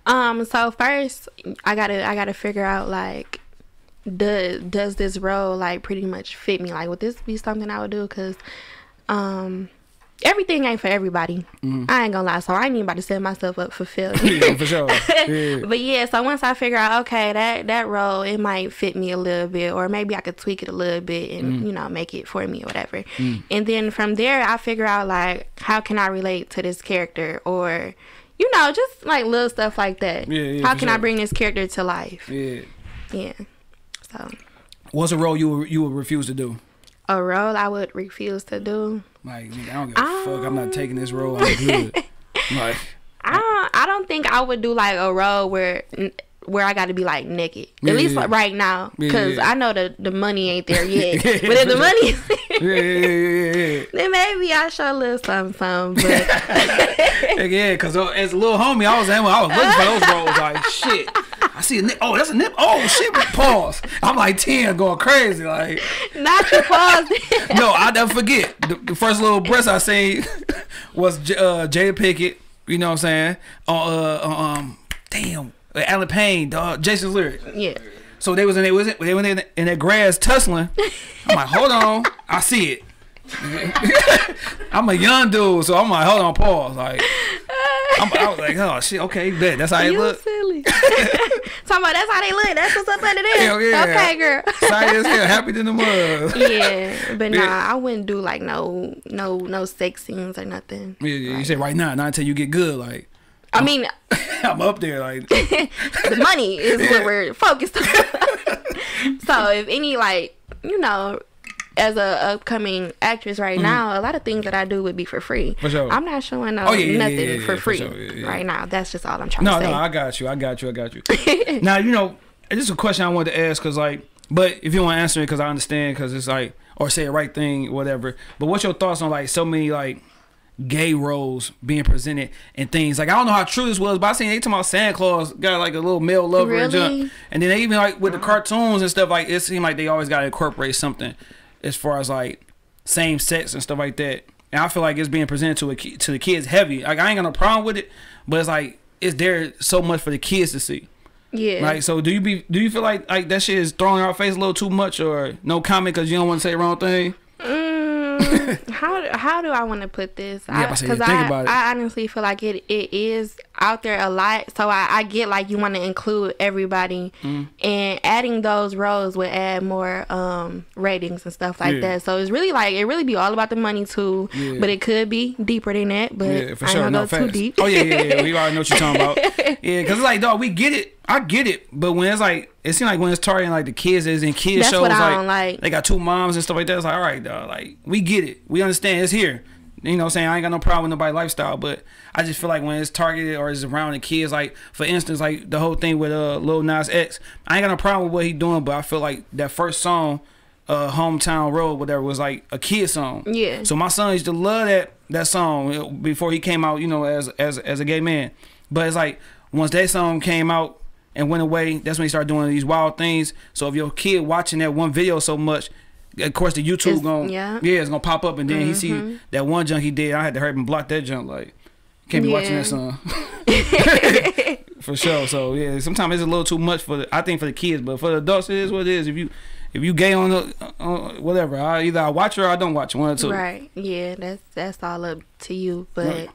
Um. So first, I gotta I gotta figure out like, does does this role like pretty much fit me? Like, would this be something I would do? Cause, um, everything ain't for everybody. Mm. I ain't gonna lie. So I ain't even about to set myself up for failure. *laughs* yeah, for sure. *laughs* Yeah. But yeah, so once I figure out, okay, that that role it might fit me a little bit, or maybe I could tweak it a little bit and mm. you know make it for me or whatever. Mm. And then from there, I figure out like how can I relate to this character, or you know, just like little stuff like that. Yeah, yeah, how can I bring this character to life? yeah. Yeah. So What's a role you would- you would refuse to do? a role I would refuse to do. Like, I don't give a fuck. I'm not ah. taking this role. I'm good. *laughs* like, I don't, I don't think I would do like a role where where I got to be like naked. Yeah, At least yeah. like, right now, because yeah. I know the the money ain't there *laughs* yet. But if the money yeah, there, *laughs* then maybe I show a little something, something. But *laughs* yeah, cause uh, as a little homie, I was I was looking for those roles. Like shit, I see a nip. Oh, that's a nip. Oh shit! Pause. I'm like ten, going crazy. Like Not your pause. no, I'll never forget. The, the first little breast I seen was J- uh, Jada Pinkett. You know what I'm saying? On uh, um, damn, uh, Allen Payne, dog, Jason's lyric. yeah. So they was in they was in, they went in, in that grass tussling. I'm like, hold on, I see it. *laughs* I'm a young dude, so I'm like, hold on, pause. Like, I'm, I was like, oh shit, okay, bet that's how it You look. silly. *laughs* Talking about that's how they look. That's what's up under there. Hell yeah. Okay, girl. Sorry as hell, happy than the mud. *laughs* yeah, but nah, Yeah. I wouldn't do like no, no, no sex scenes or nothing. Yeah, yeah, you say right now, not until you get good. Like, I mean, *laughs* I'm up there. Like, *laughs* the money is what we're focused on. *laughs* so if any like you know as a upcoming actress right mm-hmm. now a lot of things that i do would be for free. For sure. i'm not showing no Oh, yeah, yeah, nothing yeah, yeah, for for free sure, yeah, yeah. right now that's just all i'm trying no, to say no, I got you. I got you. I got you. now, you know, this is a question I wanted to ask because, like, but if you want to answer it, because I understand, because it's like, or say the right thing, whatever. But what's your thoughts on like so many like gay roles being presented and things like I don't know how true this was, but I seen they talking about Santa Claus got like a little male lover and Really? junk, and then they even like with the uh-huh. cartoons and stuff like it seemed like they always got to incorporate something as far as like same sex and stuff like that. And I feel like it's being presented to a to the kids heavy. Like I ain't got no problem with it, but it's like it's there so much for the kids to see. yeah Like, so do you be do you feel like like that shit is throwing in our face a little too much, or no comment because you don't want to say the wrong thing? *laughs* How how do I want to put this? Yeah, I say, Because think I. I honestly feel like it, it is out there a lot. So I, I get like you want to include everybody, Mm. and adding those roles would add more um ratings and stuff like Yeah. that. So it's really like it really be all about the money too, Yeah. but it could be deeper than that. But Yeah, for I sure. No go too deep. Oh yeah, yeah, yeah. We *laughs* already know what you're talking about. Yeah, because it's like, dog, we get it. I get it, but when it's like, it seems like when it's targeting like the kids is in kids That's shows, like, like. they got two moms and stuff like that. It's like, all right, dog, like we get it, we understand it's here. You know, what I'm saying I ain't got no problem with nobody's lifestyle, but I just feel like when it's targeted or it's around the kids, like for instance, like the whole thing with uh Lil Nas X, I ain't got no problem with what he doing, but I feel like that first song, uh, Hometown Road, whatever, was like a kid song. Yeah. So my son used to love that that song before he came out, you know, as as as a gay man. But it's like once that song came out and went away, that's when he started doing these wild things. So if your kid watching that one video so much, of course the YouTube going yeah. yeah, it's gonna pop up and then he see that one junk he did. I had to hurry and block that junk like can't be watching that song. *laughs* for sure. So yeah, sometimes it's a little too much for the I think for the kids, but for the adults it is what it is. If you if you gay on the uh, whatever, I either I watch or I don't watch one or two. Right. Yeah, that's that's all up to you. But Right.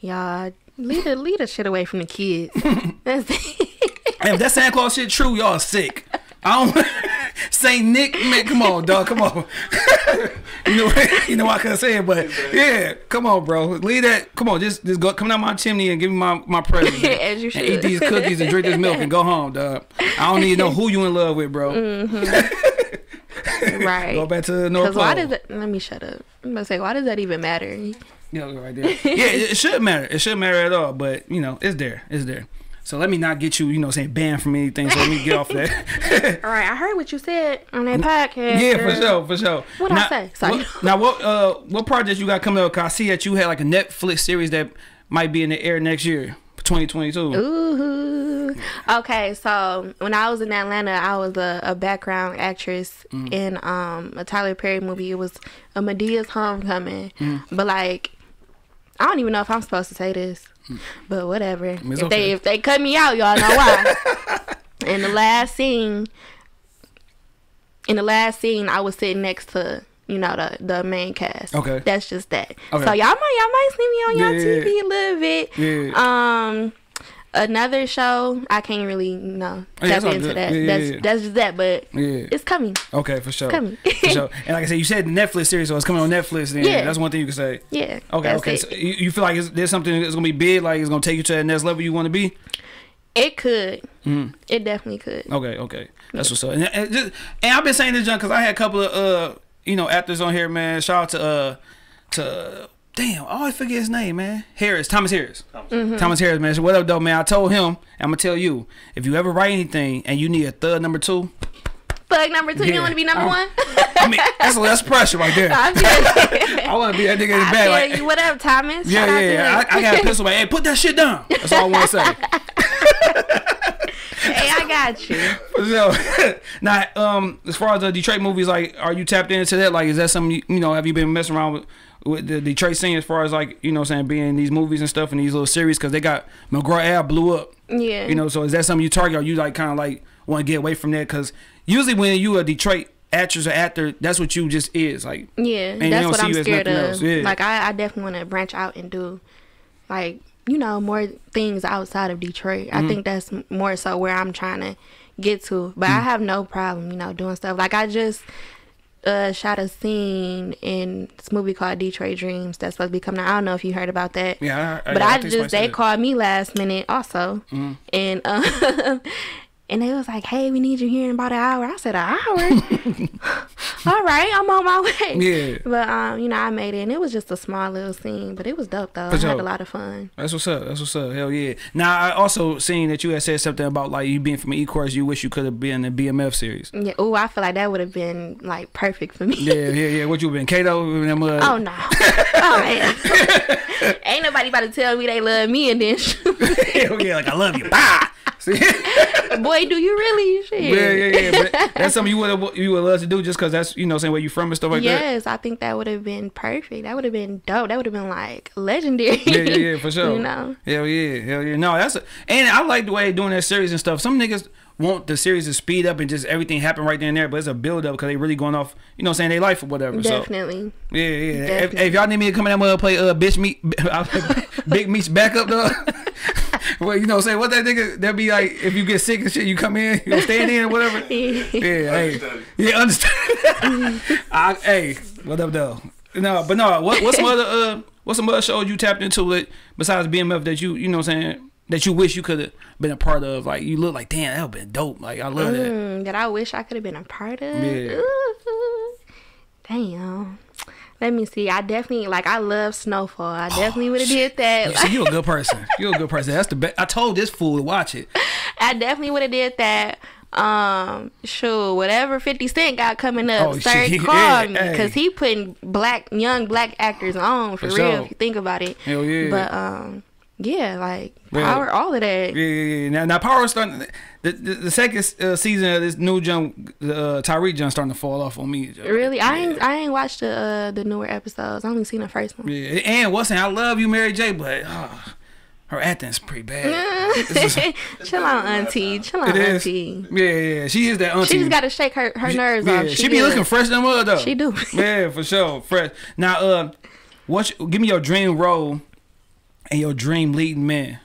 y'all lead the lead the shit away from the kids. *laughs* that's And if that Santa Claus shit true, y'all sick. I don't *laughs* Saint Nick, man. Come on, dog. Come on. *laughs* you know, *laughs* you know I couldn't say it, but yeah, come on, bro. Leave that. Come on, just just go come down my chimney and give me my my present. As you and eat these cookies and drink this milk and go home, dog. I don't need to know who you in love with, bro. Mm-hmm. right. Go back to the North Because why does it? Let me shut up. I'm gonna say, why does that even matter? Yeah, right there. yeah, it, it shouldn't matter. It shouldn't matter at all. But you know, it's there. It's there. So let me not get you, you know, saying banned from anything. So let me get off that. *laughs* All right, I heard what you said on that podcast. Yeah, for sure, for sure. What'd I say? Sorry. What, now, what uh, what projects you got coming up? Cause I see that you had like a Netflix series that might be in the air next year, 2022. Ooh. Okay, so when I was in Atlanta, I was a, a background actress Mm. in um a Tyler Perry movie. It was a Madea's Homecoming. Mm. But like I don't even know if I'm supposed to say this. But whatever. If. It's they if they cut me out, y'all know why. *laughs* in the last scene in the last scene I was sitting next to you know the the main cast. Okay. That's just that. Okay. So y'all might y'all might see me on y'all yeah, TV a little bit. Yeah. Um, another show I can't really Oh, yeah, tap into good. that. Yeah, that's yeah. that's just that, but it's coming. Okay, for sure. coming. for sure. And like I said, you said Netflix series, so it's coming on Netflix. Then Yeah. that's one thing you can say. Yeah. Okay, okay. it. So you, you feel like it's, there's something that's gonna be big, like it's gonna take you to that next level you want to be. It could. Mm. It definitely could. Okay, okay, that's what's up. And, and, just, and I've been saying this, John, because I had a couple of uh, you know, actors on here, man. Shout out to uh, to damn, I always forget his name, man. Harris, Thomas Harris, Mm-hmm. Thomas Harris, man. So what up, though, man? I told him, I'm gonna tell you, if you ever write anything and you need a third number two, Plug number two. You want to be number I'm- one? I mean, that's less pressure right there. I *laughs* I want to be that nigga in the back, like, you. What up, Thomas? yeah, Shout out yeah, to yeah. him. I, I got a pistol, like, hey, put that shit down. That's all I want to say. *laughs* hey, I got you. So, *laughs* now, um, as far as the Detroit movies, like, are you tapped into that? Like, is that something you, you know? Have you been messing around with, with the Detroit scene as far as like, you know, what I'm saying being in these movies and stuff and these little series because they got McGraw Ave blew up. Yeah. You know, so is that something you target? Or you like kind of like want to get away from that? Because usually when you a Detroit actress or actor, that's what you just is like. Yeah, And that's what I'm scared of. yeah. Like I, I definitely want to branch out and do, like you know, more things outside of Detroit. Mm-hmm. I think that's more so where I'm trying to get to. But Mm. I have no problem, you know, doing stuff. Like I just uh shot a scene in this movie called Detroit Dreams that's supposed to be coming out. I don't know if you heard about that. Yeah, I, But yeah, I, somebody just they called me last minute also, Mm-hmm. and um, *laughs* and they was like, "Hey, we need you here in about an hour." I said, "An hour? *laughs* All right, I'm on my *laughs* way." Yeah. But um, you know, I made it, and it was just a small little scene, but it was dope though. For I had a lot of fun. That's what's up. That's what's up. Hell yeah. Now I also seen that you had said something about like you being from E course. You wish you could have been in the BMF series. Yeah. Oh, I feel like that would have been like perfect for me. Yeah, yeah, yeah. What you been Kato? uh, Oh no! *laughs* Oh! Ain't nobody about to tell me they love me and then. Hell yeah, like I love you. Bah! See? Boy, do you really? Shit. yeah, yeah, yeah. But *laughs* that's something you would you would love to do just because that's you know saying where you from and stuff like that. yes, I think that would have been perfect. That would have been dope. That would have been like legendary. Yeah, yeah, yeah, *laughs* for sure. you know. Hell yeah, hell yeah. No, that's a, and I like the way they doing that series and stuff. Some niggas want the series to speed up and just everything happen right then and there, but it's a build up because they really going off, you know, saying they life or whatever. So Definitely. yeah, yeah. If, Definitely. if y'all need me to come in that mother play uh Big Meech, *laughs* Big Meech's backup though. *laughs* well, you know, say what that nigga that be like if you get sick and shit, you come in, you stand in or whatever. *laughs* Yeah, hey, yeah, understand. *laughs* I, hey, what up though? No, but no. What, what's some other uh, what's some other shows you tapped into it besides BMF that you you know what I'm saying that you wish you could have been a part of? Like you look like damn, that would been dope. Like I love that. Mm, that I wish I could have been a part of. Yeah. Ooh. Damn. Let me see. I definitely like. I love Snowfall. I definitely would have did that. You see, you a good *laughs* person. You're a good person. That's the best. I told this fool to watch it. I definitely would have did that. Um, sure, whatever Fifty Cent got coming up, Oh, sir, shit. call Yeah, me hey. because he putting black young black actors on for, For real. sure. If you think about it, Hell yeah. But um, yeah, like Yeah. power, all of that. Yeah, yeah, yeah. Now, now Power is starting. The, the, the second uh, season of this new jump, uh, Tariq jump starting to fall off on me. Really, I ain't I ain't watched the uh, the newer episodes. I only seen the first one. Yeah, and what's I love you, Mary J, but uh, her acting's pretty bad. *laughs* Chill out, auntie. Chill out, auntie. Yeah, yeah, she is that auntie. She just got to shake her, her nerves yeah, off. she, be good. looking fresh than mother though. She do. yeah, for sure, fresh. Now, uh, what? Give me your dream role and your dream leading man.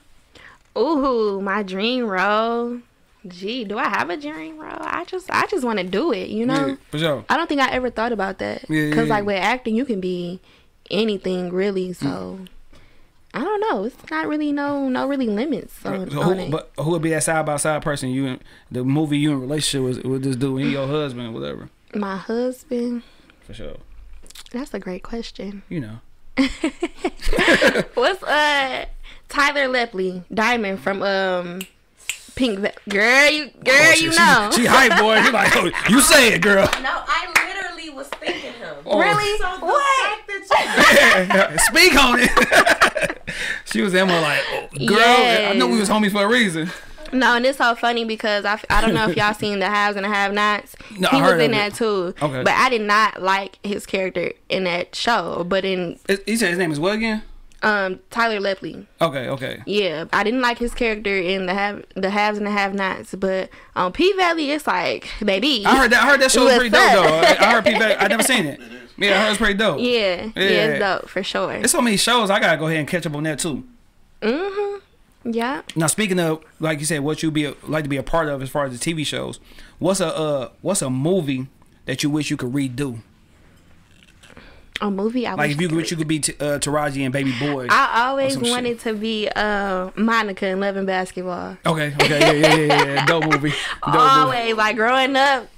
Ooh, my dream role. Gee, do I have a dream role? I just I just want to do it. You know. Yeah, for sure. I don't think I ever thought about that. Yeah, Cause yeah, like with acting, you can be anything really. Mm. So I don't know. It's not really no no really limits on, So on who, it. but who would be that side by side person you in the movie you in relationship with, with this dude and your husband, whatever. My husband. For sure. That's a great question. You know. *laughs* What's uh Tyler Lepley, Diamond from um Pink Ve- Girl, you girl, Oh, she- you know. She, hype boy. She like, oh, you say it, girl. *laughs* No, I literally was thinking him. really? So What? fact you *laughs* Speak on it. she was Emma like, oh, girl. I know we was homies for a reason. No, and it's so funny because I, I don't know if y'all seen the haves and the have nots. *laughs* No, he I was in that it. too. Okay. But I did not like his character in that show. But in He said his name is what again? um Tyler Lepley, Okay, okay. yeah, I didn't like his character in the have the haves and the have nots. But on P Valley, it's like baby. I heard that. I heard that show was pretty dope though. I, I heard people. I never *laughs* seen it. Yeah, I heard it's pretty dope. Yeah, yeah, Yeah. it's dope for sure. There's so many shows. I gotta go ahead and catch up on that too. Mhm. Yeah. Now, speaking of, like you said, what you be like to be a part of as far as the TV shows, what's a uh, what's a movie that you wish you could redo? A movie I Like if you could wish you could be t- uh, Taraji and Baby Boy. I always some shit. wanted to be uh, Monica in Love and Basketball. okay, okay, yeah, yeah, yeah, yeah, dope movie. *laughs* Dope movie. Always, like growing up,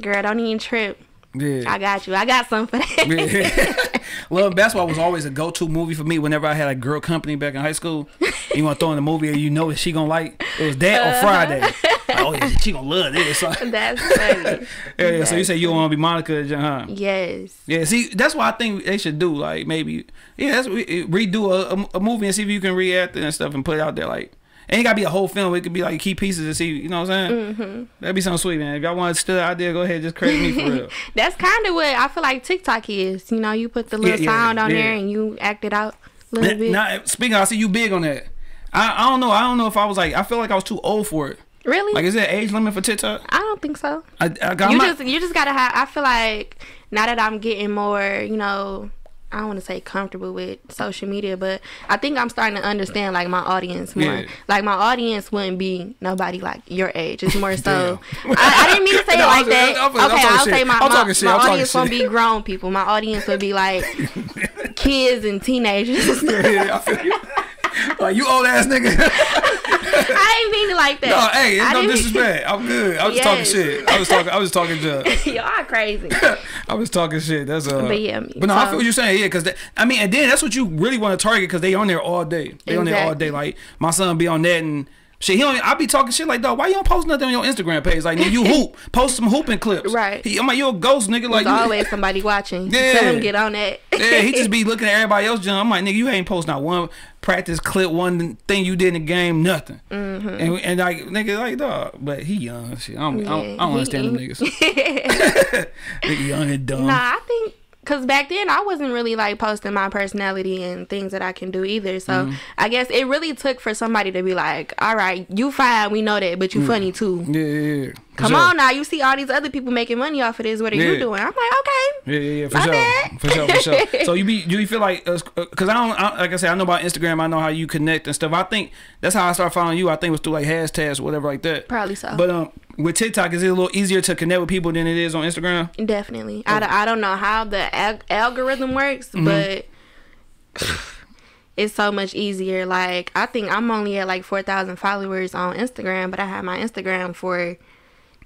girl, don't even trip. Yeah. I got you. I got something for that. Yeah. *laughs* Love Basketball was always a go-to movie for me whenever I had a girl company back in high school. You want to throw in a movie and you know that she gonna like it was that Uh-huh. or Friday. Like, oh yeah, she gonna love this. Like, *laughs* That's funny. *laughs* yeah, yeah. So you say you want to be Monica, huh? yes. Yeah. See, that's what I think they should do. Like maybe, yeah, that's, re- redo a, a, a movie and see if you can react and stuff and put it out there. Like, It ain't gotta be a whole film. It could be like key pieces to see. You know what I'm saying? Mm-hmm. That'd be something sweet, man. If y'all want to steal the idea, go ahead, just credit me for real. *laughs* That's kind of what I feel like TikTok is. You know, you put the little Yeah, yeah, sound on yeah. there and you act it out a little bit. now, speaking, of, I see you big on that. I, I don't know. I don't know if I was like. I feel like I was too old for it. really? Like, is there an age limit for TikTok? I don't think so. I, I got you my, just you just gotta have. I feel like now that I'm getting more, you know, I don't want to say comfortable with social media, but I think I'm starting to understand like my audience more. Yeah. Like my audience wouldn't be nobody like your age. It's more so. I, I didn't mean to *laughs* say No, it like that. I'm- I'm okay, I'll say my, my, shit. my audience won't be grown people. My audience would be like *laughs* kids and teenagers. *laughs* yeah, I. *laughs* Like you old ass nigga. I ain't mean it like that. no, hey, it's I no disrespect. I'm good. I was *laughs* Yes. talking shit. I was talking. I was talking to. *laughs* Y'all crazy. I was talking shit. That's uh. But yeah, But no, I feel what you're saying. Yeah, because I mean, and then that's what you really want to target because they on there all day. They on there all day. Like my son be on that and shit. He don't. I be talking shit like, dog. Why you don't post nothing on your Instagram page? Like, nigga, you hoop. *laughs* Post some hooping clips. Right. He, I'm like, you a ghost, nigga. Like, There's always somebody watching. *laughs* Yeah. Tell him get on that. yeah, he just be *laughs* looking at everybody else. Jump. I'm like, nigga, you ain't post not one practice clip, one thing you did in the game, nothing. Mm-hmm. And, and like, nigga, like, dog. But he young. Shit. I don't, I don't, I don't understand them niggas. nigga, young and dumb. Nah, I think because back then I wasn't really like posting my personality and things that I can do either. So Mm-hmm. I guess it really took for somebody to be like, "All right, you fine, we know that, but you funny too. Yeah, yeah, yeah. Mm. Come sure. on now, you see all these other people making money off of this. What are Yeah. you doing?" I'm like, "Okay." Yeah, yeah, yeah, for sure, bad. for sure, for sure. *laughs* So you be, do you feel like, uh, cause I don't, I, like I said, I know about Instagram. I know how you connect and stuff. I think that's how I started following you. I think it was through like hashtags or whatever like that. Probably so. But um, with TikTok, is it a little easier to connect with people than it is on Instagram? Definitely. Oh. I, don't- I don't know how the al- algorithm works, Mm-hmm. but *sighs* it's so much easier. Like, I think I'm only at like 4,000 followers on Instagram, but I had my Instagram for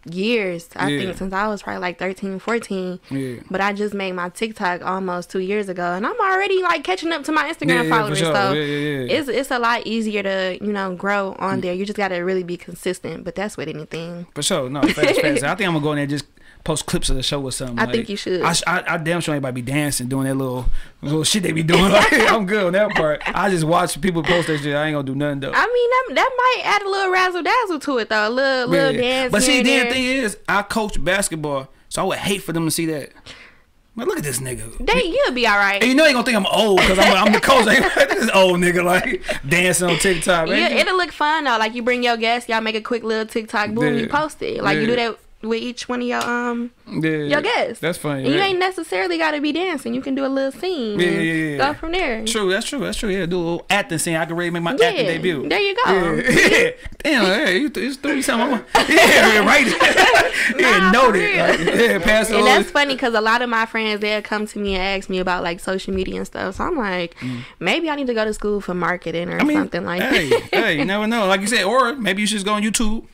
years. I Yeah. think since I was probably like 13, 14. Yeah. But I just made my TikTok almost two years ago, and I'm already like catching up to my Instagram Yeah, followers. sure. So it's it's a lot easier to you know grow on mm. there. You just gotta really be consistent. But that's with anything. For sure, no, fast, fast. *laughs* I think I'm gonna go in there just post clips of the show or something. I like, think you should. I, I, I damn sure anybody be dancing, doing that little little shit they be doing. *laughs* Like, I'm good on that part. I just watch people post that shit. I ain't gonna do nothing though. I mean, that, that might add a little razzle dazzle to it, though. A little, little Yeah. dance. But see, the there. thing is, I coach basketball, so I would hate for them to see that. Man, look at this nigga. They, you'll be all right. And you know they gonna think I'm old because I'm, I'm the coach. Like, *laughs* this old nigga like dancing on TikTok. Yeah, it'll look fun though. Like you bring your guests, y'all make a quick little TikTok, boom, Yeah. you post it. Like you do that with each one of your um yeah, your guests. That's funny. And you ain't necessarily got to be dancing. You can do a little scene. Yeah, yeah, yeah. Go from there. True, that's true. That's true. Yeah, do a little acting scene. I can really make my Yeah, acting debut. there you go. *laughs* *laughs* Yeah. Damn, yeah, you, th- you threw me something. *laughs* Yeah, right. yeah, Nah, noted. real. Like, yeah, pass it And along. that's funny because a lot of my friends they'll come to me and ask me about like social media and stuff. So I'm like, maybe I need to go to school for marketing or Mm. I mean, something like hey, that. hey, you never know. Like you said, or maybe you should just go on YouTube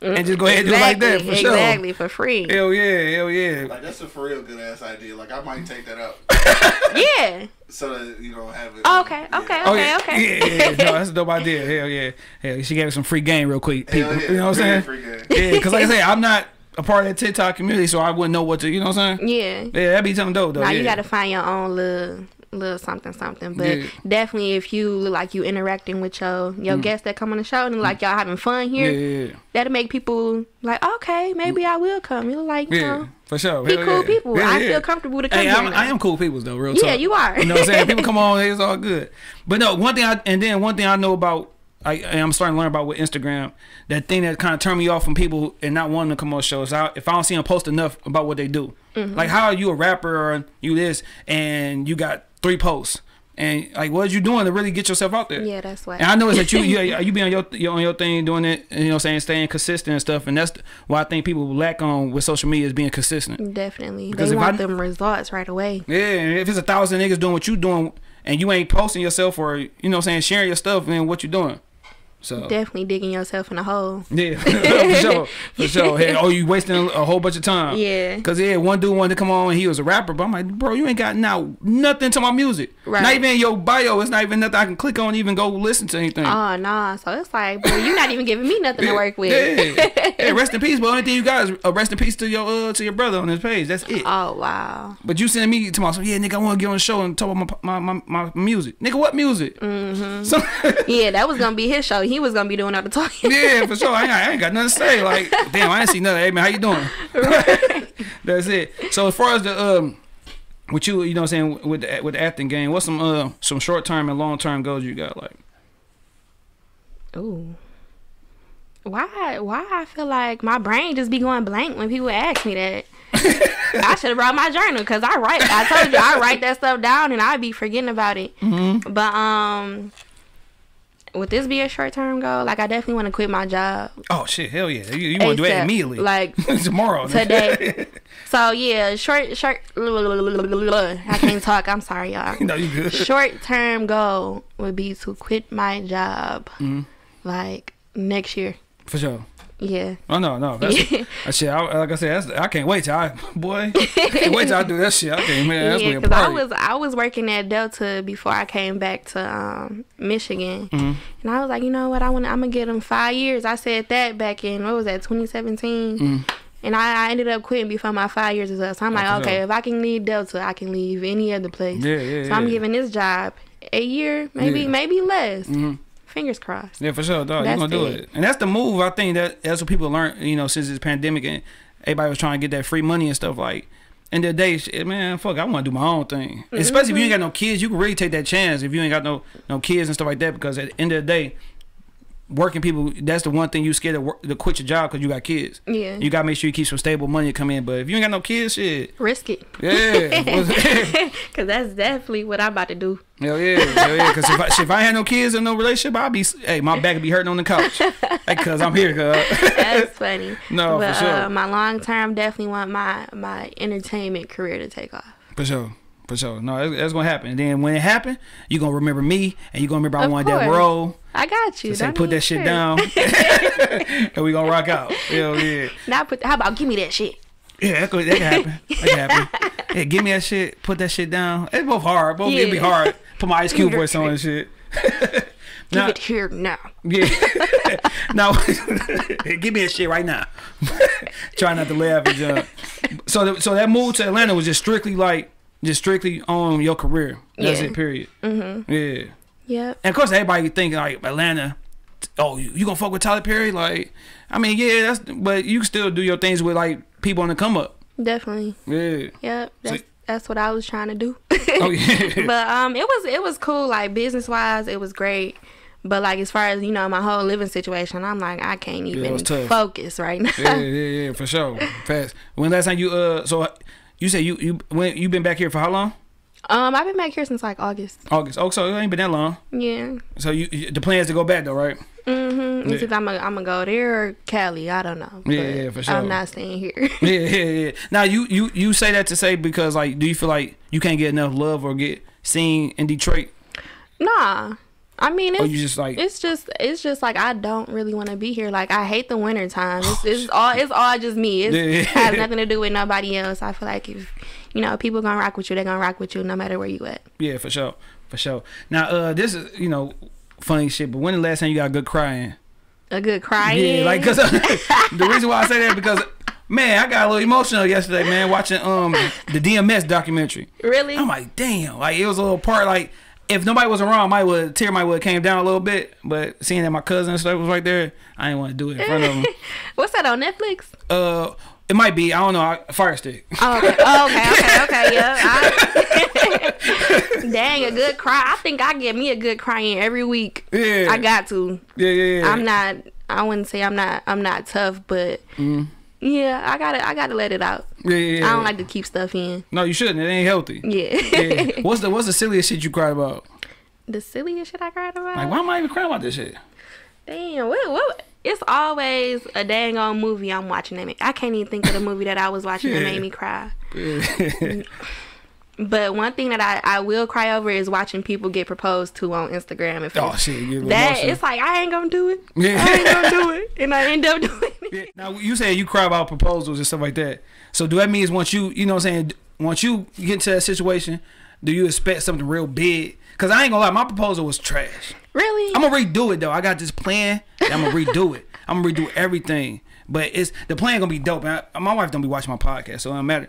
Mm-hmm. and just go ahead and do it like that for exactly, sure. Exactly for free. Hell yeah, hell yeah. Like that's a for real good ass idea. Like I might take that up *laughs* Yeah. so that you don't have it. Oh, okay, okay, Oh, okay, yeah. okay. Yeah, yeah, yeah. No, that's a dope idea. *laughs* Hell yeah. Hell, she gave us some free game real quick, people. Hell yeah. You know what I'm saying? Free game. Yeah, because like I say, *laughs* I'm not a part of that TikTok community, so I wouldn't know what to, you know what I'm saying? Yeah. Yeah, that'd be something dope though. Now yeah. you gotta find your own little little something something. But Yeah. definitely if you look like you interacting with your your guests that come on the show and like y'all having fun Mm. yeah, here, yeah, yeah. that'll make people like, okay, maybe I will come. You like, you Yeah, know, for sure. be Hell cool yeah. people. Yeah, I yeah. feel comfortable to come Hey. I'm. I am cool people though, real Yeah, talk. you are. You know what I'm saying? People *laughs* come on, it's all good. But no, one thing I and then one thing I know about I I'm starting to learn about with Instagram, that thing that kind of turned me off from people and not wanting to come on shows. I, if I don't see them post enough about what they do, Mm-hmm. like how are you a rapper or you this and you got three posts and like what are you doing to really get yourself out there? Yeah, that's why. And I know it's that you *laughs* you, you be on your, your on your thing doing it, and, you know, what I'm saying staying consistent and stuff, and that's why I think people lack on with social media is being consistent. Definitely. Because they want I- them results right away. Yeah, and if it's a thousand niggas doing what you doing and you ain't posting yourself or you know what I'm saying sharing your stuff, and what you doing? So Definitely digging yourself in a hole. yeah, *laughs* *laughs* for sure, for sure. Hey, oh, you wasting a whole bunch of time. Yeah. Cause yeah, one dude wanted to come on, and he was a rapper, but I'm like, bro, you ain't got now nothing to my music. Right. Not even your bio. It's not even nothing I can click on, even go listen to anything. Oh nah. So it's like, bro, you're not even giving me nothing to work with. Yeah. *laughs* yeah, rest in peace. But only thing you got is a rest in peace to your uh, to your brother on his page. That's it. oh wow. But you sending me to my yeah, nigga, I want to get on the show and talk about my my, my, my music. Nigga, what music? Mm-hmm. So, Yeah, that was gonna be his show. He was gonna be doing all the talking. *laughs* Yeah, for sure. I ain't, I ain't got nothing to say. Like, *laughs* damn, I didn't see nothing. Hey man, how you doing? *laughs* That's it. So as far as the um, with you, you know, what I'm saying with the, with the acting game, what's some uh some short term and long term goals you got? Like, Ooh. Why? Why I feel like my brain just be going blank when people ask me that. I should have brought my journal because I write. I told you I write that stuff down and I'd be forgetting about it. Mm-hmm. But um, would this be a short term goal? Like I definitely want to quit my job oh shit, hell yeah, you, you want to do it immediately, Like *laughs* tomorrow, today. *laughs* so yeah, short short. I can't talk. I'm sorry, y'all. *laughs* no, you good. Short term goal would be to quit my job, Mm-hmm. like next year. For sure. Yeah. Oh no, no, that's, *laughs* that shit. I, like I said, I can't wait till I, boy, I can't wait till I do that shit. I can't, man, that's yeah, yeah, because I was I was working at Delta before I came back to um, Michigan, Mm-hmm. and I was like, you know what, I want I'm gonna get them five years. I said that back in what was that 2017, and I, I ended up quitting before my five years was up. So I'm like, Mm. okay, if I can leave Delta, I can leave any other place. Yeah, yeah, So I'm giving this job a year, maybe Yeah. Maybe less. Fingers crossed. Yeah, for sure, dog. You're gonna do it. And that's the move. I think that that's what people learn, you know, since this pandemic and everybody was trying to get that free money and stuff like end of the day, shit, man, fuck, I want to do my own thing. Especially if you ain't mm-hmm. got no kids, you can really take that chance if you ain't got no no kids and stuff like that. Because at the end of the day, working people, that's the one thing you scared to, work, to quit your job because you got kids. Yeah. You gotta make sure you keep some stable money to come in. But if you ain't got no kids, shit, Risk it, yeah, *laughs* cause that's definitely what I'm about to do. Hell yeah, hell yeah. Because if I, if I had no kids and no relationship, I'd be, hey, my back would be hurting on the couch. hey, cause I'm here, cuz. *laughs* That's funny. No, for but, sure. Uh, my long term definitely want my my entertainment career to take off. For sure. For sure. No, that's, that's gonna happen. And then when it happen, you gonna remember me and you gonna remember I Of wanted that role. I got you. Say put that shit down. *laughs* and we gonna rock out. Hell yeah. Now put. How about give me that shit? Yeah, that could, that can happen. That can happen. Yeah, give me that shit. Put that shit down. It's both hard. Both it'd be hard. Put my Ice Cube voice on and shit. *laughs* Give it here now. Yeah. *laughs* now, give me that shit right now. Try not to laugh and jump. So, the, so that move to Atlanta was just strictly like, just strictly on your career. That's Yeah. it. Period. Mm-hmm. Yeah. Yep. And of course, everybody thinking like Atlanta. Oh, you, you gonna fuck with Tyler Perry? Like, I mean, yeah, that's. But you can still do your things with like people on the come up. Definitely. Yeah. Yep. That's So- that's what I was trying to do. *laughs* Oh yeah. *laughs* but um, it was it was cool. Like business wise, it was great. But like as far as you know, my whole living situation, I'm like I can't even tough. focus right now. yeah, yeah, yeah, for sure. *laughs* Fast. When last time you uh, so you said you you when you been back here for how long? Um, I've been back here since like August. August. Oh, so it ain't been that long. Yeah. So you, you the plan is to go back though, right? Mm-hmm. Yeah. It's either I'm gonna I'm gonna go there or Cali. I don't know. Yeah, yeah, for sure. I'm not staying here. *laughs* Yeah, yeah, yeah. Now you you you say that to say because like, do you feel like you can't get enough love or get seen in Detroit, nah. I mean, it's, you just like it's just it's just like I don't really want to be here. Like I hate the winter time. It's, it's *sighs* all it's all just me. It Yeah. has *laughs* nothing to do with nobody else. I feel like if you know people gonna rock with you, they gonna rock with you no matter where you at. yeah, for sure, for sure. Now uh, this is you know funny shit, but when the last time you got a good crying? A good crying. Yeah, like cause *laughs* the reason why I say that because. Man, I got a little emotional yesterday, man, watching um the DMX documentary. really. I'm like, damn, like it was a little part like if nobody was around, might would tear my would came down a little bit, but seeing that my cousin and stuff was right there, I didn't want to do it in front of them. *laughs* What's that on Netflix? Uh, it might be, I don't know, I- Fire Stick. Oh, okay. Oh, okay, okay, okay, *laughs* yeah. I- *laughs* Dang, a good cry. I think I get me a good crying every week. Yeah, I got to. yeah, yeah, yeah. I'm not. I wouldn't say I'm not. I'm not tough, but mm. yeah, I gotta. I gotta let it out. Yeah, yeah, yeah. I don't like to keep stuff in. No, you shouldn't. It ain't healthy. Yeah. Yeah. what's the What's the silliest shit you cried about? the silliest shit I cried about. Like, why am I even crying about this shit? Damn. What? What? It's always a dang on movie I'm watching. That make, I can't even think of the movie that I was watching that made me cry. *laughs* But one thing that I, I will cry over is watching people get proposed to on Instagram. If oh shit, that it's like I ain't gonna do it. *laughs* Yeah. I ain't gonna do it, and I end up *laughs* doing it. Yeah. Now you said you cry about proposals and stuff like that. So do that means once you, you know, what I'm saying, once you get into that situation, do you expect something real big? Cause I ain't gonna lie, my proposal was trash. Really? I'm gonna redo it though. I got this plan. I'm gonna redo it. I'm gonna redo everything. But it's the plan gonna be dope. And I, my wife don't be watching my podcast, so it don't matter.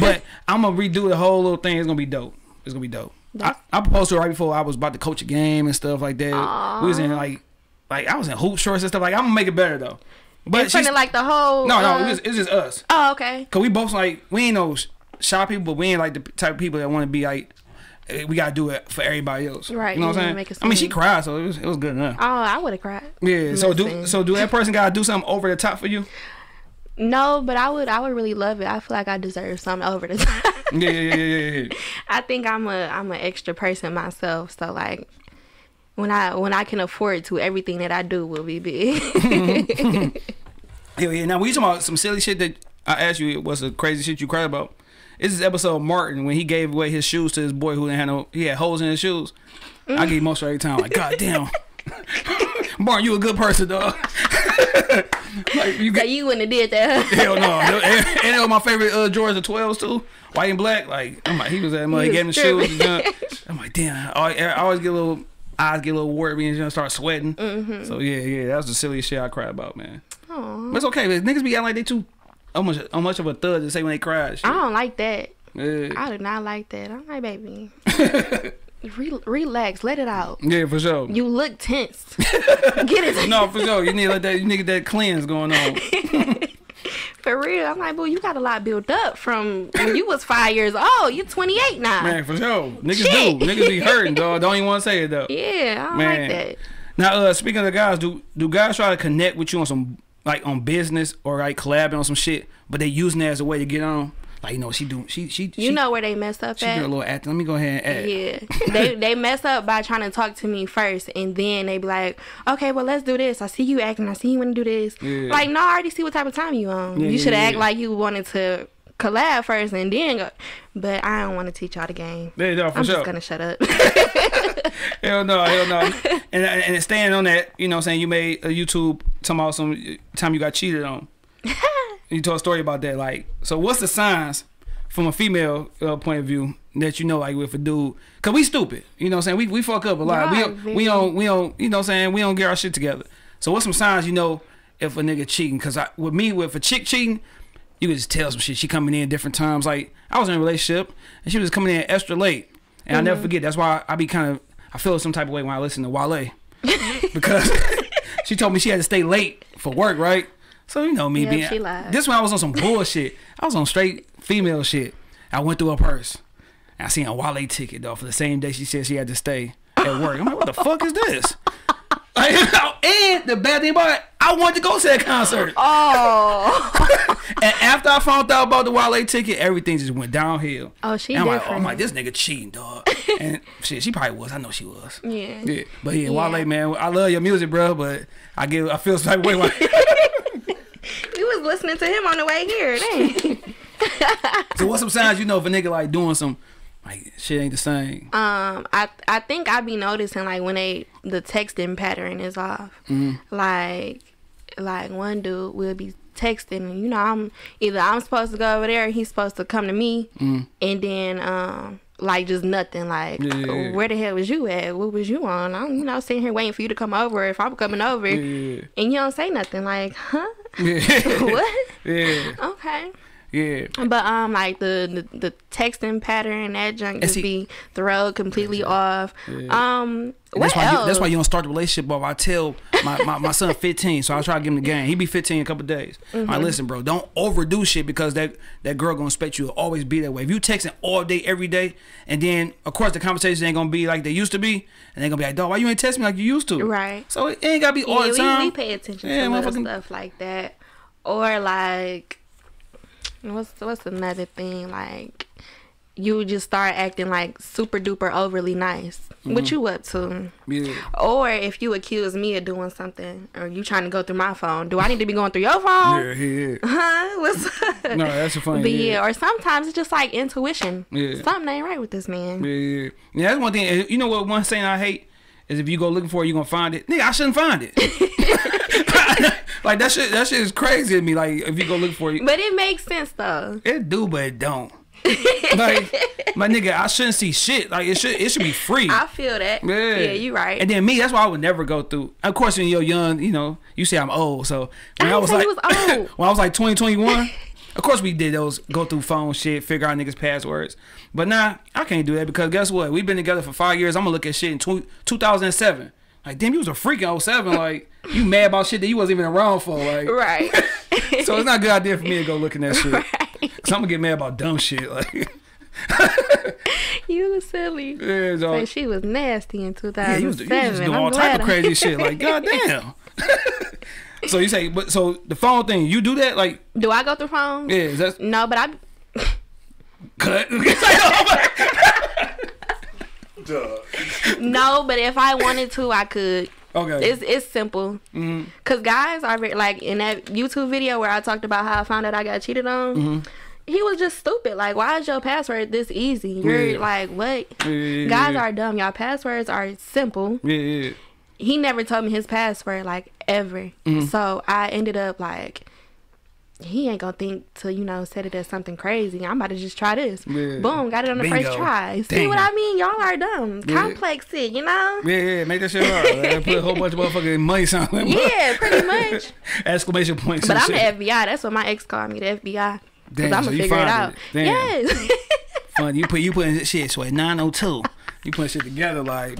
But *laughs* I'm gonna redo the whole little thing. It's gonna be dope. It's gonna be dope. I, I proposed to her right before I was about to coach a game and stuff like that. We was in like like I was in hoop shorts and stuff. Like I'm gonna make it better though. But in front she's of like the whole. no, no, uh, it's just, it's just us. oh, okay. Cause we both like we ain't no shy people, but we ain't like the type of people that want to be like Eh, we gotta do it for everybody else. Right, You know what I'm saying? I mean, she cried, so it was it was good enough. Oh, I would have cried. Yeah. So do so do that *laughs* person gotta do something over the top for you? No, but I would. I would really love it. I feel like I deserve something over the *laughs* top. Yeah, yeah, yeah, yeah, yeah. *laughs* I think I'm a I'm an extra person myself. So like when I when I can afford to, everything that I do will be big. Yeah, yeah. Now, we talking about some silly shit that I asked you, what's the crazy shit you cried about? This is episode Martin when he gave away his shoes to his boy who didn't have no, he had holes in his shoes. I get emotional every time. Like, God damn. *laughs* Martin, you a good person, dog. *laughs* like, you so you wouldn't have did that. hell no. And, and were my favorite uh, Jordans, the 12s too. White and black. Like, I'm like, he was at him, he gave him the shoes. and. I'm like, damn. I, I always get a little, eyes get a little worried when you start sweating. So, yeah, yeah. That was the silliest shit I cried about, man. Aw. But it's okay. But niggas be acting like they too how much how much of a thug to say when they cry. I don't like that. Yeah. I do not like that. I'm like, baby, *laughs* Re- relax, let it out. yeah, for sure. You look tense. *laughs* Get it no, for sure. You need to let that you need that cleanse going on. *laughs* for real. I'm like, boy, you got a lot built up from when you was five years old. You 28 now. Man, for sure. Niggas Shit. do. Niggas be hurting, dog. Don't even want to say it though. Yeah, I don't Man. like that. Now, uh, speaking of the guys, do do guys try to connect with you on some like on business or like collabing on some shit, but they using it as a way to get on? Like, you know, she do she she You she, know where they mess up she at. do a little acting. Let me go ahead and add. Yeah, they they mess up by trying to talk to me first, and then they be like, "Okay, well, let's do this. I see you acting. I see you want to do this." Yeah. Like, no, I already see what type of time you on. Yeah, you should yeah, act like you wanted to collab first, and then go. But I don't want to teach y'all the game. Yeah, no, for I'm sure. just gonna shut up. *laughs* *laughs* *laughs* Hell no, hell no. and and it's staying on that, you know what I'm saying? You made a YouTube talking about some time you got cheated on. *laughs* you told a story about that. Like, so what's the signs from a female uh, point of view that you know, like, with a dude? Because we stupid. You know what I'm saying? We, we fuck up a lot. we don't, we don't, we don't, you know what I'm saying? We don't get our shit together. So what's some signs you know if a nigga cheating? Because I, with me, with a chick cheating, you could just tell some shit. She coming in different times. Like, I was in a relationship and she was coming in extra late. And I never mm-hmm. forget. That's why I be kind of, I feel some type of way when I listen to Wale. *laughs* because *laughs* she told me she had to stay late for work, right? So you know me being she lied. this when I was on some bullshit. I was on straight female shit. I went through her purse. And I seen a Wale ticket though for the same day she said she had to stay at work. I'm like, what the fuck is this? *laughs* And the bad thing about it, I wanted to go to that concert. *laughs* oh, *laughs* And after I found out about the Wale ticket, everything just went downhill. oh, she And I'm like, oh, different. I'm like, this nigga cheating, dog. and shit, she probably was. I know she was. yeah. Yeah, but yeah, Yeah. Wale, man, I love your music, bro. But I give, I feel like way. When, We was listening to him on the way here. Dang. so what's some signs you know if a nigga like doing some like shit ain't the same? Um, I I think I be noticing like when they the texting pattern is off. Mm-hmm. Like like one dude will be texting and you know I'm either I'm supposed to go over there or he's supposed to come to me. And then um like just nothing. Like Mm. Yeah, yeah, yeah. where the hell was you at? What was you on? I'm you know sitting here waiting for you to come over if I'm coming over. And you don't say nothing. Like huh? *laughs* What? *laughs* Yeah, okay yeah. but um, like the the, the texting pattern that junk just see- be thrown completely off. Um, And what that's why else? you, that's why you don't start the relationship off. I tell my, my, my son 15, so I try to give him the game. He be 15 in a couple days. I'm Mm-hmm. like, listen, bro, don't overdo shit because that that girl gonna expect you to always be that way. If you texting all day, every day, and then of course the conversations ain't gonna be like they used to be, and they gonna be like, dog, why you ain't text me like you used to? Right. So it ain't gotta be all yeah, the time. we, we pay attention Yeah, to stuff like that, or like what's what's another thing like you just start acting like super duper overly nice. Mm-hmm. What you up to? Yeah. Or if you accuse me of doing something, or you trying to go through my phone, do I need to be going through your phone? Yeah, yeah, *laughs* Huh? What's up? No, that's a funny. But yeah. yeah, or sometimes it's just like intuition. Yeah. Something ain't right with this man. Yeah, yeah. Yeah, that's one thing. You know what? One saying I hate is if you go looking for it, you gonna find it. Nigga, I shouldn't find it. *laughs* *laughs* *laughs* like that shit. That shit is crazy to me. Like if you go look for it, But it makes sense though. it do, but it don't. *laughs* like my nigga, I shouldn't see shit. Like it should. It should be free. I feel that. Yeah. Yeah, you right. And then me, that's why I would never go through. Of course, when you're young, you know, you say I'm old. So when I I, was like, was old. *laughs* when I was like 20, 21, of course we did those go through phone shit, figure out niggas' passwords. But nah, I can't do that because guess what? We've been together for five years. I'm gonna look at shit in tw 2007 Like, damn, you was a freak in 07. Like, you mad about shit that you wasn't even around for. Like, Right. *laughs* so it's not a good idea for me to go looking at shit. Cause I'm gonna get mad about dumb shit. Like, you was silly. *laughs* yeah, so, Like she was nasty in yeah, you was, you 2007. was just doing I'm all type glad of crazy *laughs* shit. Like, goddamn. so you say, but so the phone thing, you do that? Like, Do I go through phones? yeah, is that No, but I cut? Oh Duh. no, but if I wanted to, I could. Okay. It's it's simple. Mhm. Cause guys are re- like in that YouTube video where I talked about how I found out I got cheated on. Mm-hmm. He was just stupid. Like, why is your password this easy? You're Yeah. like, what? Yeah, Guys are dumb. Y'all passwords are simple. Yeah, yeah. He never told me his password like ever. Mm-hmm. So I ended up like. He ain't gonna think to you know set it as something crazy. I'm about to just try this. Yeah. Boom, got it on the Bingo. first try. See Damn. what I mean? Y'all are dumb. Yeah. Complex it, you know? Yeah, yeah, make that shit hard. *laughs* Put a whole bunch of motherfucking money signs. Yeah, pretty much. *laughs* Exclamation points. But I'm shit. the FBI. That's what my ex called me, the FBI. Because Damn, I'm gonna you figure it out. it. Damn. Yes. *laughs* Fun. You put you putting shit so at 902. You putting shit together like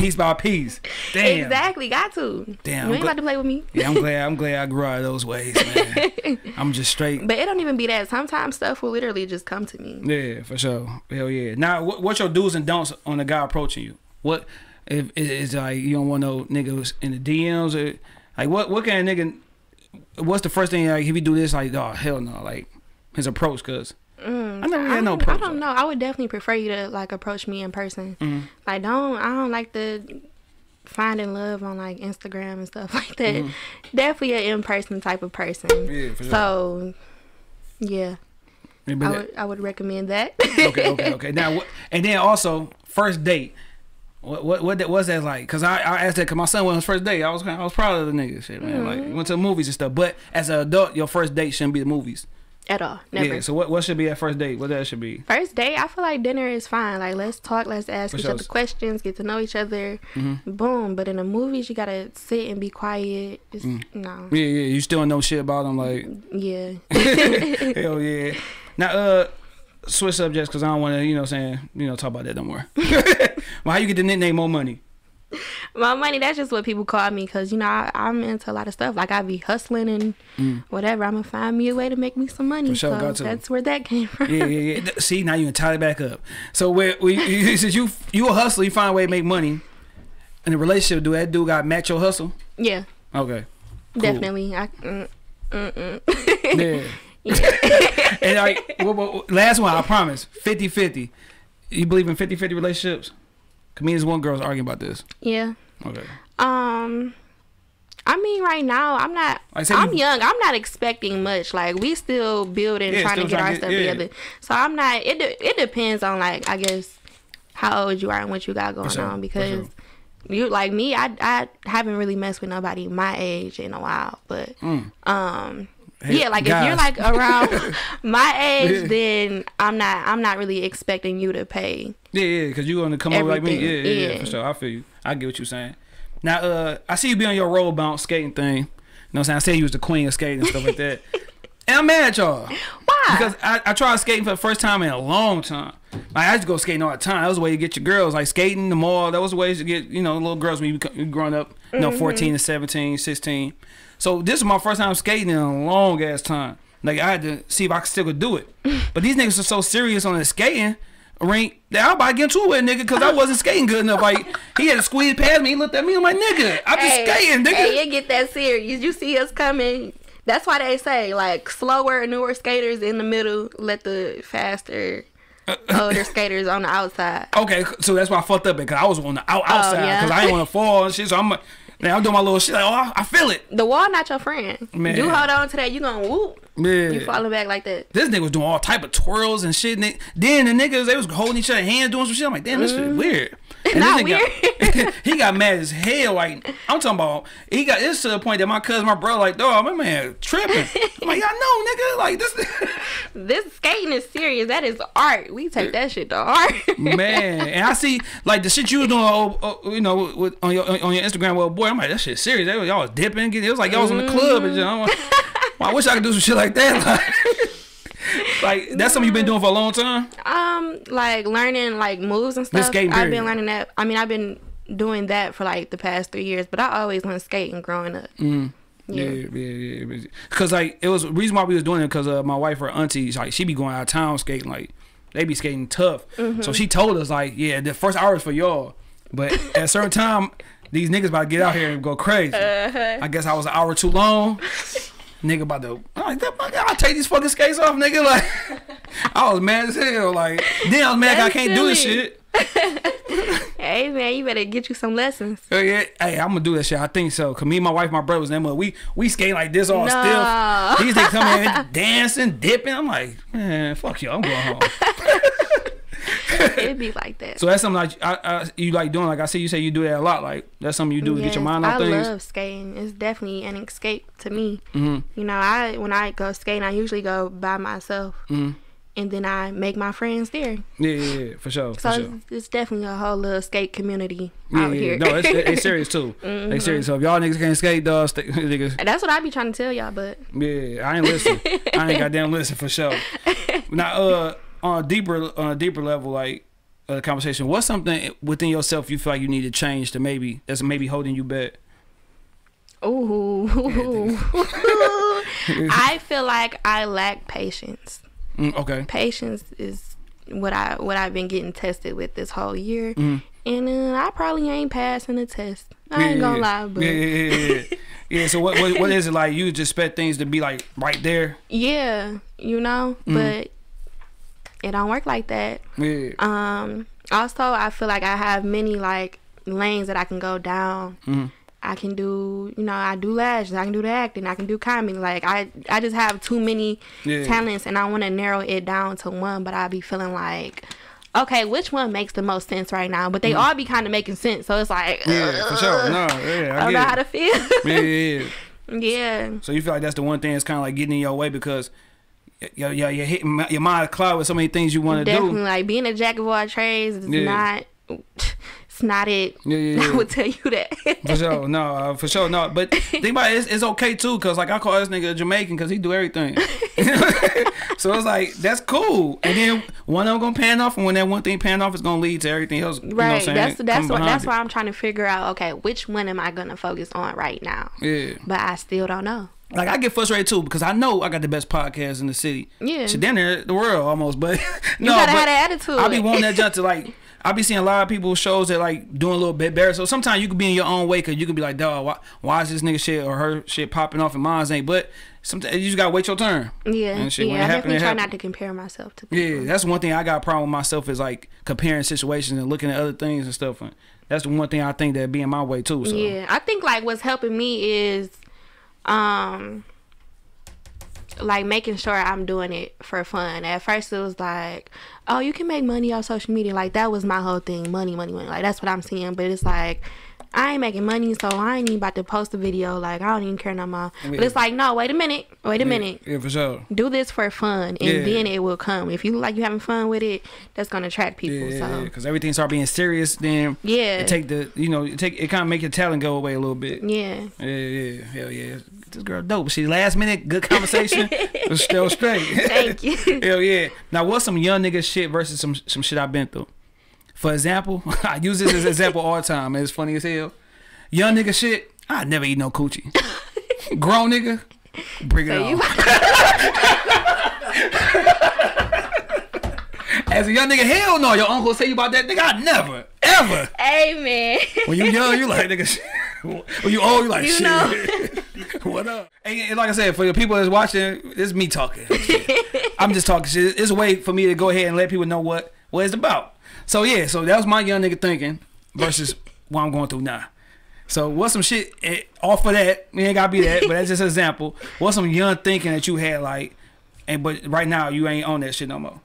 piece by piece. Damn. exactly. Got to. Damn, You ain't about to play with me. Yeah, I'm glad. I'm glad I grew out of those ways, man. *laughs* I'm just straight. But it don't even be that. Sometimes stuff will literally just come to me. Yeah, for sure. Hell yeah. Now, what, what's your do's and don'ts on the guy approaching you? What if it's is like you don't want no niggas in the DMs or like what what kind of nigga? What's the first thing like if you do this like oh hell no like his approach because Mm, I never I had no don't, approach. I don't know. I would definitely prefer you to like approach me in person. Mhm. Like don't I don't like the finding love on like Instagram and stuff *laughs* like that. Definitely an in person type of person. Mm-hmm. Yeah, for sure. So yeah, Yeah, I would I would recommend that. okay, okay, okay. *laughs* Now, what, and then also first date. What what what that was that like? Cause I, I asked that cause my son went on his first date. I was I was proud of the nigga shit man. Like Mm-hmm. went to the movies and stuff. But as an adult, your first date shouldn't be the movies. At all. Never. Yeah. So what what should be that first date? What that should be? First date, I feel like dinner is fine. Like let's talk, let's ask For each sure. other questions, get to know each other. Boom. But in the movies, you gotta sit and be quiet. It's, Mm. No. Yeah, yeah. You still know shit about them. Like Yeah. *laughs* hell yeah. Now uh. Switch subjects because I don't want to, you know, what I'm saying, you know, talk about that no more. *laughs* well, how you get the nickname More Money? My money, that's just what people call me because, you know, I, I'm into a lot of stuff. Like I be hustling and whatever. I'm gonna find me a way to make me some money. Mm. Sure, so to. that's where that came from. yeah, yeah, yeah. See, now you can tie it back up. So where we, you, since you you a hustler, you find a way to make money. In a relationship, do that dude got match your hustle? Yeah, Okay, Cool. definitely. I, mm, mm-mm. *laughs* yeah. and like, last one, I promise, 50-50. You believe in 50-50 relationships? Comedians, one girl's arguing about this. yeah. Okay. Um, I mean, right now I'm not. Like, I'm you- young. I'm not expecting much. Like we still building, Yeah, trying to get our to stuff yeah. together. So I'm not. It de- it depends on like I guess how old you are and what you got going sure, on because. sure. You like me, I I haven't really messed with nobody my age in a while, but um Hey, yeah, like guys. if you're like around *laughs* my age, then I'm not I'm not really expecting you to pay. Yeah, yeah, because you're gonna come over like me. Yeah, yeah, yeah, yeah. for sure. I feel you. I get what you're saying. Now, uh, I see you be on your road bounce skating thing. You know what I'm saying? I said you was the queen of skating and stuff like that. *laughs* And I'm mad at y'all. Why? Because I, I tried skating for the first time in a long time. Like, I used to go skating all the time. That was the way you get your girls. Like skating, the mall. That was the way to get, you know, little girls when you growing up, you know, 14 to 17, 16. So this is my first time skating in a long ass time. Like I had to see if I could still could do it. *laughs* But these niggas are so serious on the skating rink that I'm about to get into it nigga because I wasn't skating good enough. Like he had to squeeze past me. He looked at me. I'm like, nigga, I'm just skating, nigga. Hey, it get that serious. You see us coming. That's why they say like slower, newer skaters in the middle, let the faster, uh, *laughs* older skaters on the outside. Okay, so that's why I fucked up because I was on the out, oh, outside Oh, yeah. because I didn't want to fall and shit. So I'm like, now I'm doing my little shit. Like, oh, I, feel it. The wall not your friend. Man. You hold on to that, you gonna whoop. Yeah. You falling back like that. This nigga was doing all type of twirls and shit. And they- then the niggas they was holding each other hands doing some shit. I'm like, damn, this shit weird. *laughs* And Mm. Not nigga Got, *laughs* he got mad as hell. Like I'm talking about, he got this to the point that my cousin, my brother, like, dog, my man tripping. I'm like, I know, nigga. Like this, *laughs* This skating is serious. That is art. We take that shit to art. man. And I see like the shit you was doing, oh, oh, you know, with, on your on your Instagram. Well, boy, I'm like, that shit serious. Y'all was dipping. It was like y'all was in the club. And like, well, I wish I could do some shit like that. *laughs* Like, that's something you've been doing for a long time. um, like learning like moves and stuff. I've been learning that. I mean, I've been doing that for like the past three years, but I always went skating growing up. Mm. Yeah, Yeah. yeah, yeah. Because like it was the reason why we was doing it because uh, my wife, her auntie, like she be going out of town skating. Like they be skating tough. Mm-hmm. So she told us like, yeah, the first hour is for y'all, but at a certain time, these niggas about to get out here and go crazy. Uh-huh. I guess I was an hour too long. *laughs* Nigga about to, I'm like, that. I'll take these fucking skates off, nigga. *laughs* Like, I was mad as hell. Like, then I was mad I can't do this shit. *laughs* Hey man, you better get you some lessons. Oh, yeah, hey, I'm gonna do that shit. I think so. Cause me, my wife, my brothers, them, uh, we we skate like this all No. stiff. These niggas come in *laughs* dancing, dipping. I'm like, man, fuck you. I'm going home. *laughs* It'd be like that. so that's something like I, I, you like doing. Like I see you say you do that a lot. Like that's something you do to get your mind off I things. I love skating. It's definitely an escape to me. Mhm. You know, I when I go skating, I usually go by myself, Mhm. and then I make my friends there. Yeah, yeah, yeah, for sure. So for sure. it's, it's definitely a whole little skate community Yeah, out yeah, here. no, it's, it's serious *laughs* too. They serious. So if y'all niggas can't skate, dog, st- *laughs* niggas, That's what I be trying to tell y'all, but Yeah, I ain't listen. I ain't goddamn listen for sure. Now, uh, on a deeper on a deeper level, like uh, conversation, what's something within yourself you feel like you need to change to maybe that's maybe holding you back? ooh, *laughs* I feel like I lack patience. Mm, okay. Patience is what I what I've been getting tested with this whole year, Mhm. and uh, I probably ain't passing the test. I ain't gonna yeah, lie, but yeah, yeah, yeah, yeah. *laughs* yeah. So what, what what is it like? You just expect things to be like right there? Yeah, you know, Mm-hmm. but it don't work like that. Yeah. Um, also, I feel like I have many like lanes that I can go down. Mhm. I can do, you know, I do lashes, I can do the acting, I can do comedy. Like I, I just have too many Yeah. talents, and I want to narrow it down to one. But I be feeling like, okay, which one makes the most sense right now? But they all be kind of making sense, so it's like, Mm-hmm. Yeah, for sure. *laughs* No, yeah, I I don't know how to feel. Yeah, yeah, yeah. *laughs* yeah. So you feel like that's the one thing that's kind of like getting in your way because your you're hitting your mind cloud with so many things you want to do. Definitely, like being a jack of all trades is Yeah. not. It's not it. Yeah, yeah, *laughs* yeah. I would tell you that. For sure, no, uh, for sure, no. But *laughs* think about it, it's, it's okay too, cause like I call this nigga a Jamaican, cause he do everything. *laughs* so it's like that's cool. And then one of them gonna pan off, and when that one thing pan off, it's gonna lead to everything else. You know what I'm right. that's that's what that's it. why I'm trying to figure out. Okay, which one am I gonna focus on right now? Yeah, But I still don't know. Like I get frustrated too because I know I got the best podcast in the city. Yeah. shit, damn near the world almost. But *laughs* You no, gotta but have that attitude. I be wanting that jump to like. *laughs* I be seeing a lot of people shows that like doing a little bit better. So sometimes you could be in your own way because you could be like, dog, why, why is this nigga shit or her shit popping off and mine's ain't? But sometimes you just gotta wait your turn. Yeah, And shit, yeah. it I happen, definitely it try happen. not to compare myself to people. Yeah, that's one thing I got a problem with myself is like comparing situations and looking at other things and stuff. And that's the one thing I think that be in my way too. So Yeah, I think like what's helping me is, um, like making sure I'm doing it for fun. At first, it was like, oh, you can make money off social media. Like that was my whole thing, money, money, money. Like that's what I'm seeing. But it's like. I ain't making money, so I ain't even about to post a video. Like I don't even care no more. But it's like, no, wait a minute, wait a minute. Yeah, for sure. Do this for fun, and Yeah. then it will come. If you look like you having fun with it, that's gonna attract people. Yeah, so because everything start being serious, then Yeah. it take the you know it take it kind of make your talent go away a little bit. yeah, Yeah, yeah, hell yeah. This girl dope. She last minute, good conversation. *laughs* was still straight. thank you. *laughs* hell yeah. Now what's some young nigga shit versus some some shit I've been through? For example, *laughs* I use this as an example all the time. and It's funny as hell. Young nigga shit, I never eat no coochie. *laughs* Grown nigga, bring it So on. *laughs* As a young nigga, hell no. Your uncle say you about that nigga. I never, ever. Amen. When you young, you like nigga. shit. When you old, you like You shit. know. what up? And, and like I said, for the people that's watching, this is me talking. I'm just talking shit. It's a way for me to go ahead and let people know what what it's about. So yeah, so that was my young nigga thinking versus *laughs* what I'm going through now. So what's some shit eh, off of that? It ain't gotta be that, but that's just an example. What's some young thinking that you had like, and but right now you ain't on that shit no more.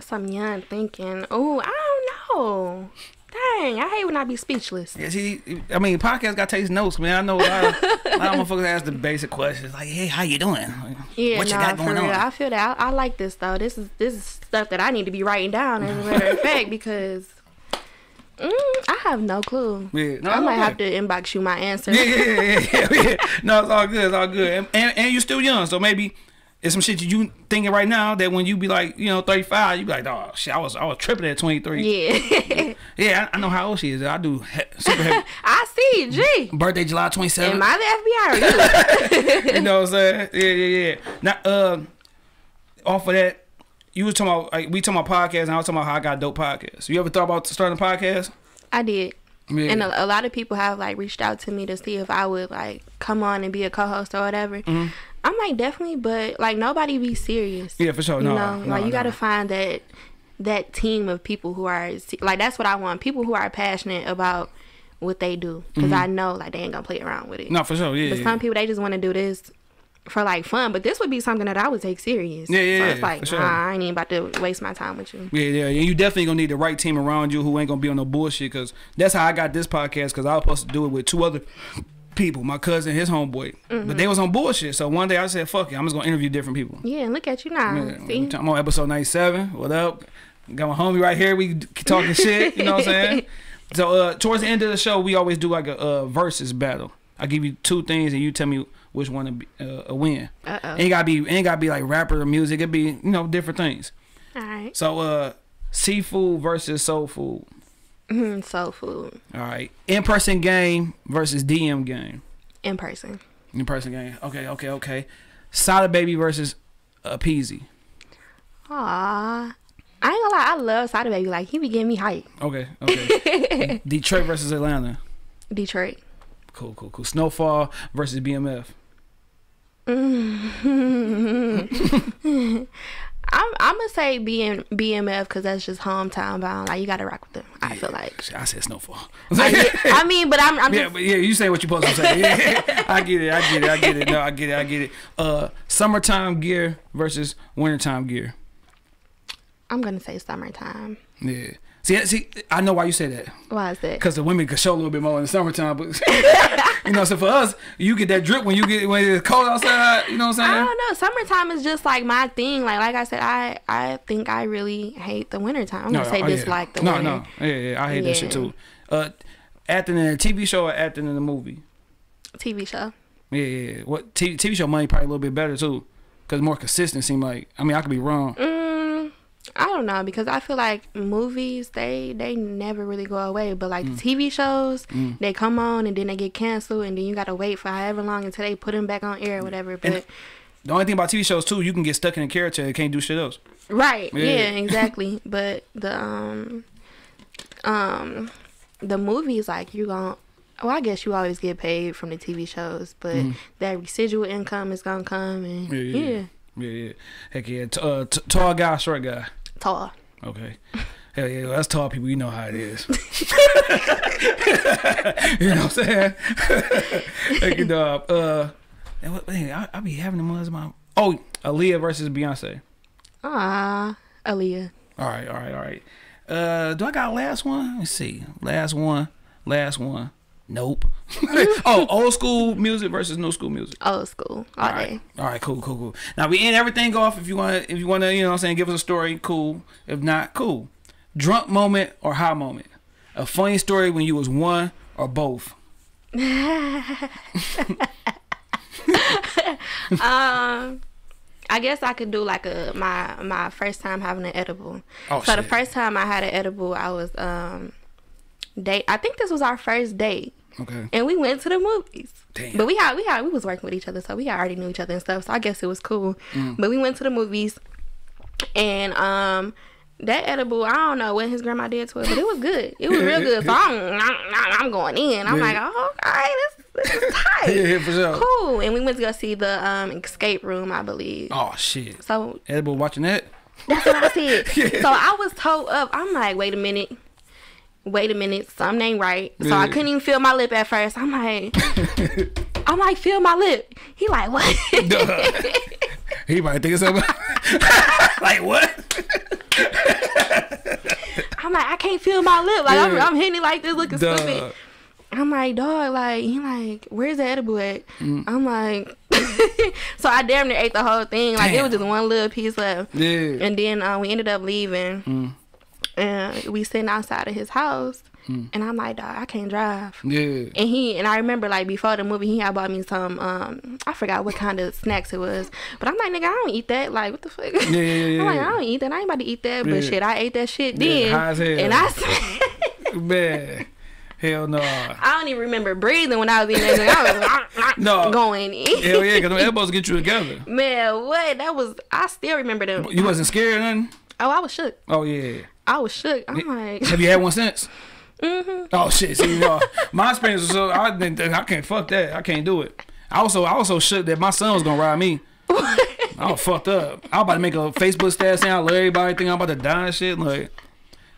Some young thinking. Oh, I don't know. Dang, I hate when I be speechless. Yeah, see, I mean, podcast got takes notes, man. I know a lot of, a lot of *laughs* motherfuckers ask the basic questions like, "Hey, how you doing? Like, Yeah, what you nah, got going on?" I feel that. I, I like this though. This is this is stuff that I need to be writing down as a matter of *laughs* fact because mm, I have no clue. Yeah, no, I might okay. have to inbox you my answer. yeah, yeah, yeah, yeah, yeah. No, it's all good. It's all good. And, and, and you're still young, so maybe it's some shit you thinking right now that when you be like, you know, 35, you be like, oh shit, I was I was tripping at 23. Yeah. *laughs* Yeah, I, I know how old she is. I do he- super heavy. *laughs* I see, G. Birthday July 27th. Am I the FBI or you? *laughs* you know what I'm saying? Yeah, yeah, yeah. Now, uh, off of that, you was talking about like we talking about podcasts, and I was talking about how I got dope podcasts. You ever thought about starting a podcast? I did. Yeah. And a, a lot of people have like reached out to me to see if I would like come on and be a co-host or whatever. Mm-hmm. I'm like definitely, but like nobody be serious. yeah, for sure. You No, know, no, like you no. got to find that that team of people who are like that's what I want. People who are passionate about what they do because I know like they ain't gonna play around with it. Mm-hmm. No, for sure. Yeah, But yeah. some people they just want to do this for like fun. But this would be something that I would take serious. Yeah, yeah, So it's like sure. nah, I ain't even about to waste my time with you. Yeah, yeah, yeah. You definitely gonna need the right team around you who ain't gonna be on no bullshit. Cause that's how I got this podcast. Cause I was supposed to do it with two other people, my cousin, his homeboy, Mm-hmm. but they was on bullshit. So one day I said, "Fuck it, I'm just gonna interview different people." Yeah, and look at you now. Yeah, See? I'm on episode 97. What up? Got my homie right here. We talking shit. You know what I'm saying? *laughs* So uh, towards the end of the show, we always do like a uh, versus battle. I give you two things, and you tell me which one to be, uh, a win. Uh oh. Ain't gotta be ain't gotta be like rapper or music. It be you know different things. All right. So uh, seafood versus soul food. Mm, soul food All right, in person game versus DM game. in person. In person game. Okay, okay, okay. Sada Baby versus uh, Peezy. Aw. I ain't gonna lie, I love Sada Baby. Like he be getting me hype. Okay, okay. *laughs* Detroit versus Atlanta. Detroit. Cool, cool, cool. Snowfall versus BMF. *laughs* I'm I'm gonna say BM, BMF because that's just hometown bound. Like you gotta rock with them. I feel like. I said Snowfall. I, get- I mean, but I'm I'm yeah, just but yeah, you say what you supposed to say. Yeah, I get it. I get it. I get it. No, I get it. I get it. Uh, summertime gear versus wintertime gear. I'm gonna say summertime. Yeah. See, see, I know why you say that. Why is that? Because the women can show a little bit more in the summertime, but *laughs* *laughs* you know, so for us, you get that drip when you get when it's cold outside. You know what I'm saying? I don't know. Summertime is just like my thing. Like like I said, I I think I really hate the wintertime. I'm gonna say oh, dislike the no, winter. no, yeah, yeah, I hate that shit too. Uh, acting in a TV show or acting in a movie? TV show. Yeah, yeah. yeah. What TV, TV show money probably a little bit better too, because more consistent. Seem like I mean I could be wrong. Mm, I don't know because I feel like movies they they never really go away, but like Mm. TV shows they come on and then they get canceled and then you gotta wait for however long until they put them back on air or whatever. But And- The only thing about TV shows too, you can get stuck in a character and can't do shit else. right, Yeah. yeah, exactly. *laughs* but the um um the movies like you gonna well I guess you always get paid from the TV shows, but that residual income is gonna come and. Yeah, yeah, yeah, yeah. Yeah, yeah. Heck yeah. T- uh, t- tall guy, short guy. Tall. Okay. Hell yeah, that's tall people. You know how it is. *laughs* *laughs* you know what I'm saying? Heck it up. Uh, and what, I, I be having them as my. Oh, Aaliyah versus Beyonce. Ah, Aaliyah. All right, all right, all right. Uh, do I got last one? Let's see. Last one. Last one. Nope. *laughs* oh, old school music versus new school music. Old school all, All day. right. All right, cool, cool, cool. Now we end everything off if you want to if you want to, you know what I'm saying, give us a story, cool. If not, cool. Drunk moment or high moment. A funny story when you was one or both. *laughs* Um, I guess I could do like a my my first time having an edible. Oh, so the first time I had an edible, I was um date. I think this was our first date, Okay. and we went to the movies. Damn. But we had we had we was working with each other, so we already knew each other and stuff. So I guess it was cool. Mm. But we went to the movies, and um. That edible, I don't know what his grandma did to it, but it was good. It was real good. So I'm, I'm, I'm going in. I'm Yeah. like, oh, okay, this, this is *laughs* tight. Yeah, yeah, for sure. Cool. And we went to go see the um escape room, I believe. Oh shit. So Edible watching that? that's what I said. *laughs* So I was told up. I'm like, wait a minute. Wait a minute, something ain't right. So I couldn't even feel my lip at first. I'm like, *laughs* I'm like, feel my lip. He like, what? *laughs* He might think of something. *laughs* like what? I'm like, I can't feel my lip. Like I'm, I'm hitting it like this, looking Duh. stupid. I'm like, dog, like he like, where's the edible at? Mm. I'm like, so I damn near ate the whole thing. Like it was just one little piece left. Yeah. And then uh, we ended up leaving. And we sitting outside of his house, Hmm. and I'm like, dog, I can't drive. Yeah. And he and I remember like before the movie, he had bought me some um I forgot what kind of snacks it was, but I'm like nigga, I don't eat that. Like what the fuck? Yeah, yeah, yeah, *laughs* I'm like. I don't eat that. I ain't about to eat that. But Yeah. shit, I ate that shit Yeah, then, high as hell. and I said, *laughs* Man. Hell no. I don't even remember breathing when I was eating that. I was *laughs* No. going in. Hell yeah, because them elbows get you together. Man, what? That was. I still remember them. You wasn't scared or nothing? Oh, I was shook. Oh, yeah. I was shook. I'm like, Have you had one *laughs* since? mm-hmm. Oh shit! See, uh, my experience was so I didn't. I can't fuck that. I can't do it. I also I also shook that my son was gonna ride me. I was fucked up. I was about to make a Facebook status saying I love everybody, think I'm about to die and shit. Like,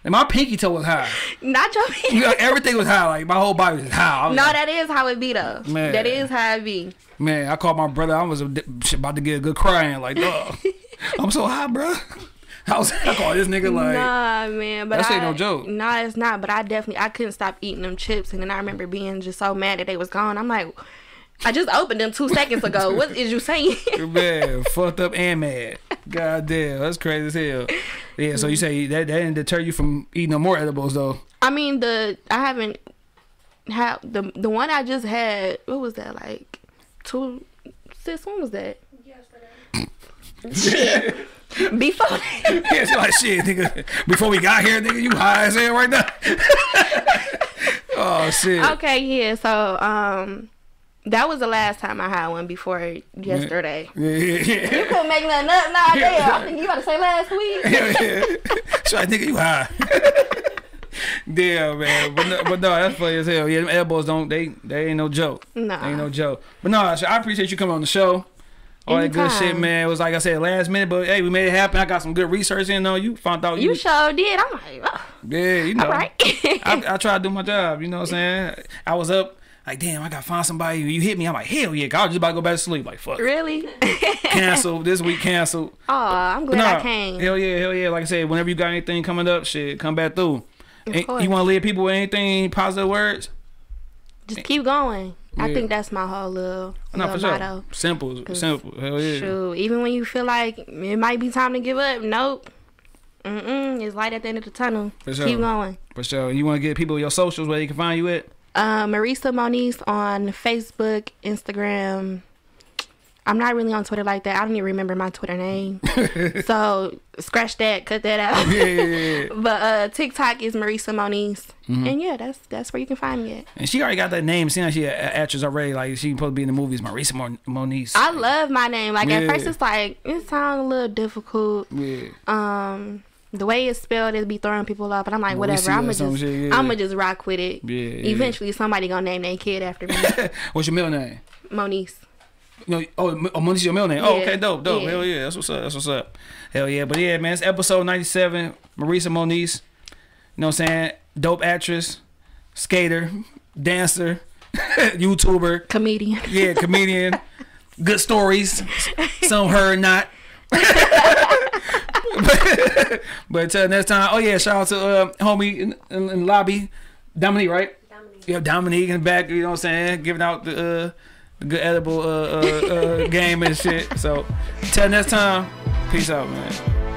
and my pinky toe was high. not your. You know, everything was high. Like my whole body was high. Was No, like, that is how it be though. Man. That is how it be. man, I called my brother. I was about to get a good crying. Like, dog, *laughs* I'm so high, bro. *laughs* I was I called oh, this nigga like. nah, man, but that ain't no joke. Nah, it's not. But I definitely I couldn't stop eating them chips, and then I remember being just so mad that they was gone. I'm like, I just opened them two seconds ago. *laughs* what is you saying? Man, *laughs* fucked up and mad. God damn, that's crazy as hell. Yeah, so you mm-hmm. say that, that didn't deter you from eating no more edibles though. I mean, the I haven't had the the one I just had. What was that like? Two sis. When was that? Shit. Before. Yeah, she like shit, nigga. Before we got here, nigga, you high as hell right now. *laughs* oh shit. Okay, yeah. So um, that was the last time I had one before yesterday. Yeah, yeah, yeah. You couldn't make nothing up. Nah, *laughs* damn. I think you about to say last week. yeah, yeah. She like, nigga, you high. *laughs* Damn, man. But no, but no, that's funny as hell. Yeah, them elbows don't, they, they ain't no joke. Nah. Ain't no joke. But no, I appreciate you coming on the show. All that good shit, man. It was like I said, last minute, but hey, we made it happen. I got some good research in on you. Found out you, You sure did. I'm like, oh, yeah, you know. all right. I, I *laughs* try to do my job. You know what I'm saying? I was up like, damn, I got to find somebody. You hit me. I'm like, hell yeah. I was just about to go back to sleep. Like, fuck. really? *laughs* Cancel this week. Cancel. Oh, I'm glad Nah, I came. hell yeah, hell yeah. Like I said, whenever you got anything coming up, shit, come back through. You want to leave people with anything positive words? Just keep going. I Yeah. think that's my whole little, No, little for sure. motto. Simple, simple. Hell yeah. Shoot, even when you feel like it might be time to give up, nope. Mm-mm, it's light at the end of the tunnel. For sure. Keep going. For sure. You want to get people your socials where they can find you at? Uh, Mauricsa Moniece on Facebook, Instagram. I'm not really on Twitter like that. I don't even remember my Twitter name. *laughs* so scratch that, cut that out. Yeah, yeah, yeah. *laughs* but uh, TikTok is Mauricsa Moniece, Mm-hmm. and yeah, that's that's where you can find me at. And she already got that name. Seeing like she an actress already. Like she supposed to be in the movies. Mauricsa Mon- Moniece. I love my name. Like at first, it's like it sounds a little difficult. yeah. Um, the way it's spelled, it'd be throwing people off. But I'm like, whatever. I'm gonna just, shit. I'm gonna just rock with it. Yeah, yeah. Eventually, somebody gonna name their kid after me, *laughs* What's your middle name? Moniece. No, oh, M- oh, Moniece your middle name. Oh, okay, dope, dope. yeah. Hell yeah, that's what's up. That's what's up. Hell yeah, but yeah, man, it's episode ninety seven. Mauricsa Moniece. You know what I'm saying? Dope actress, skater, dancer, *laughs* YouTuber. Comedian. Yeah, comedian. *laughs* Good stories. Some her not. *laughs* but, but until next time. Oh yeah, shout out to uh, homie in, in, in the lobby, Dominique, right? Dominique. Yeah, Dominique in the back. You know what I'm saying? Giving out the uh, the good edible uh, uh, uh, game and shit. So till next time, peace out, man.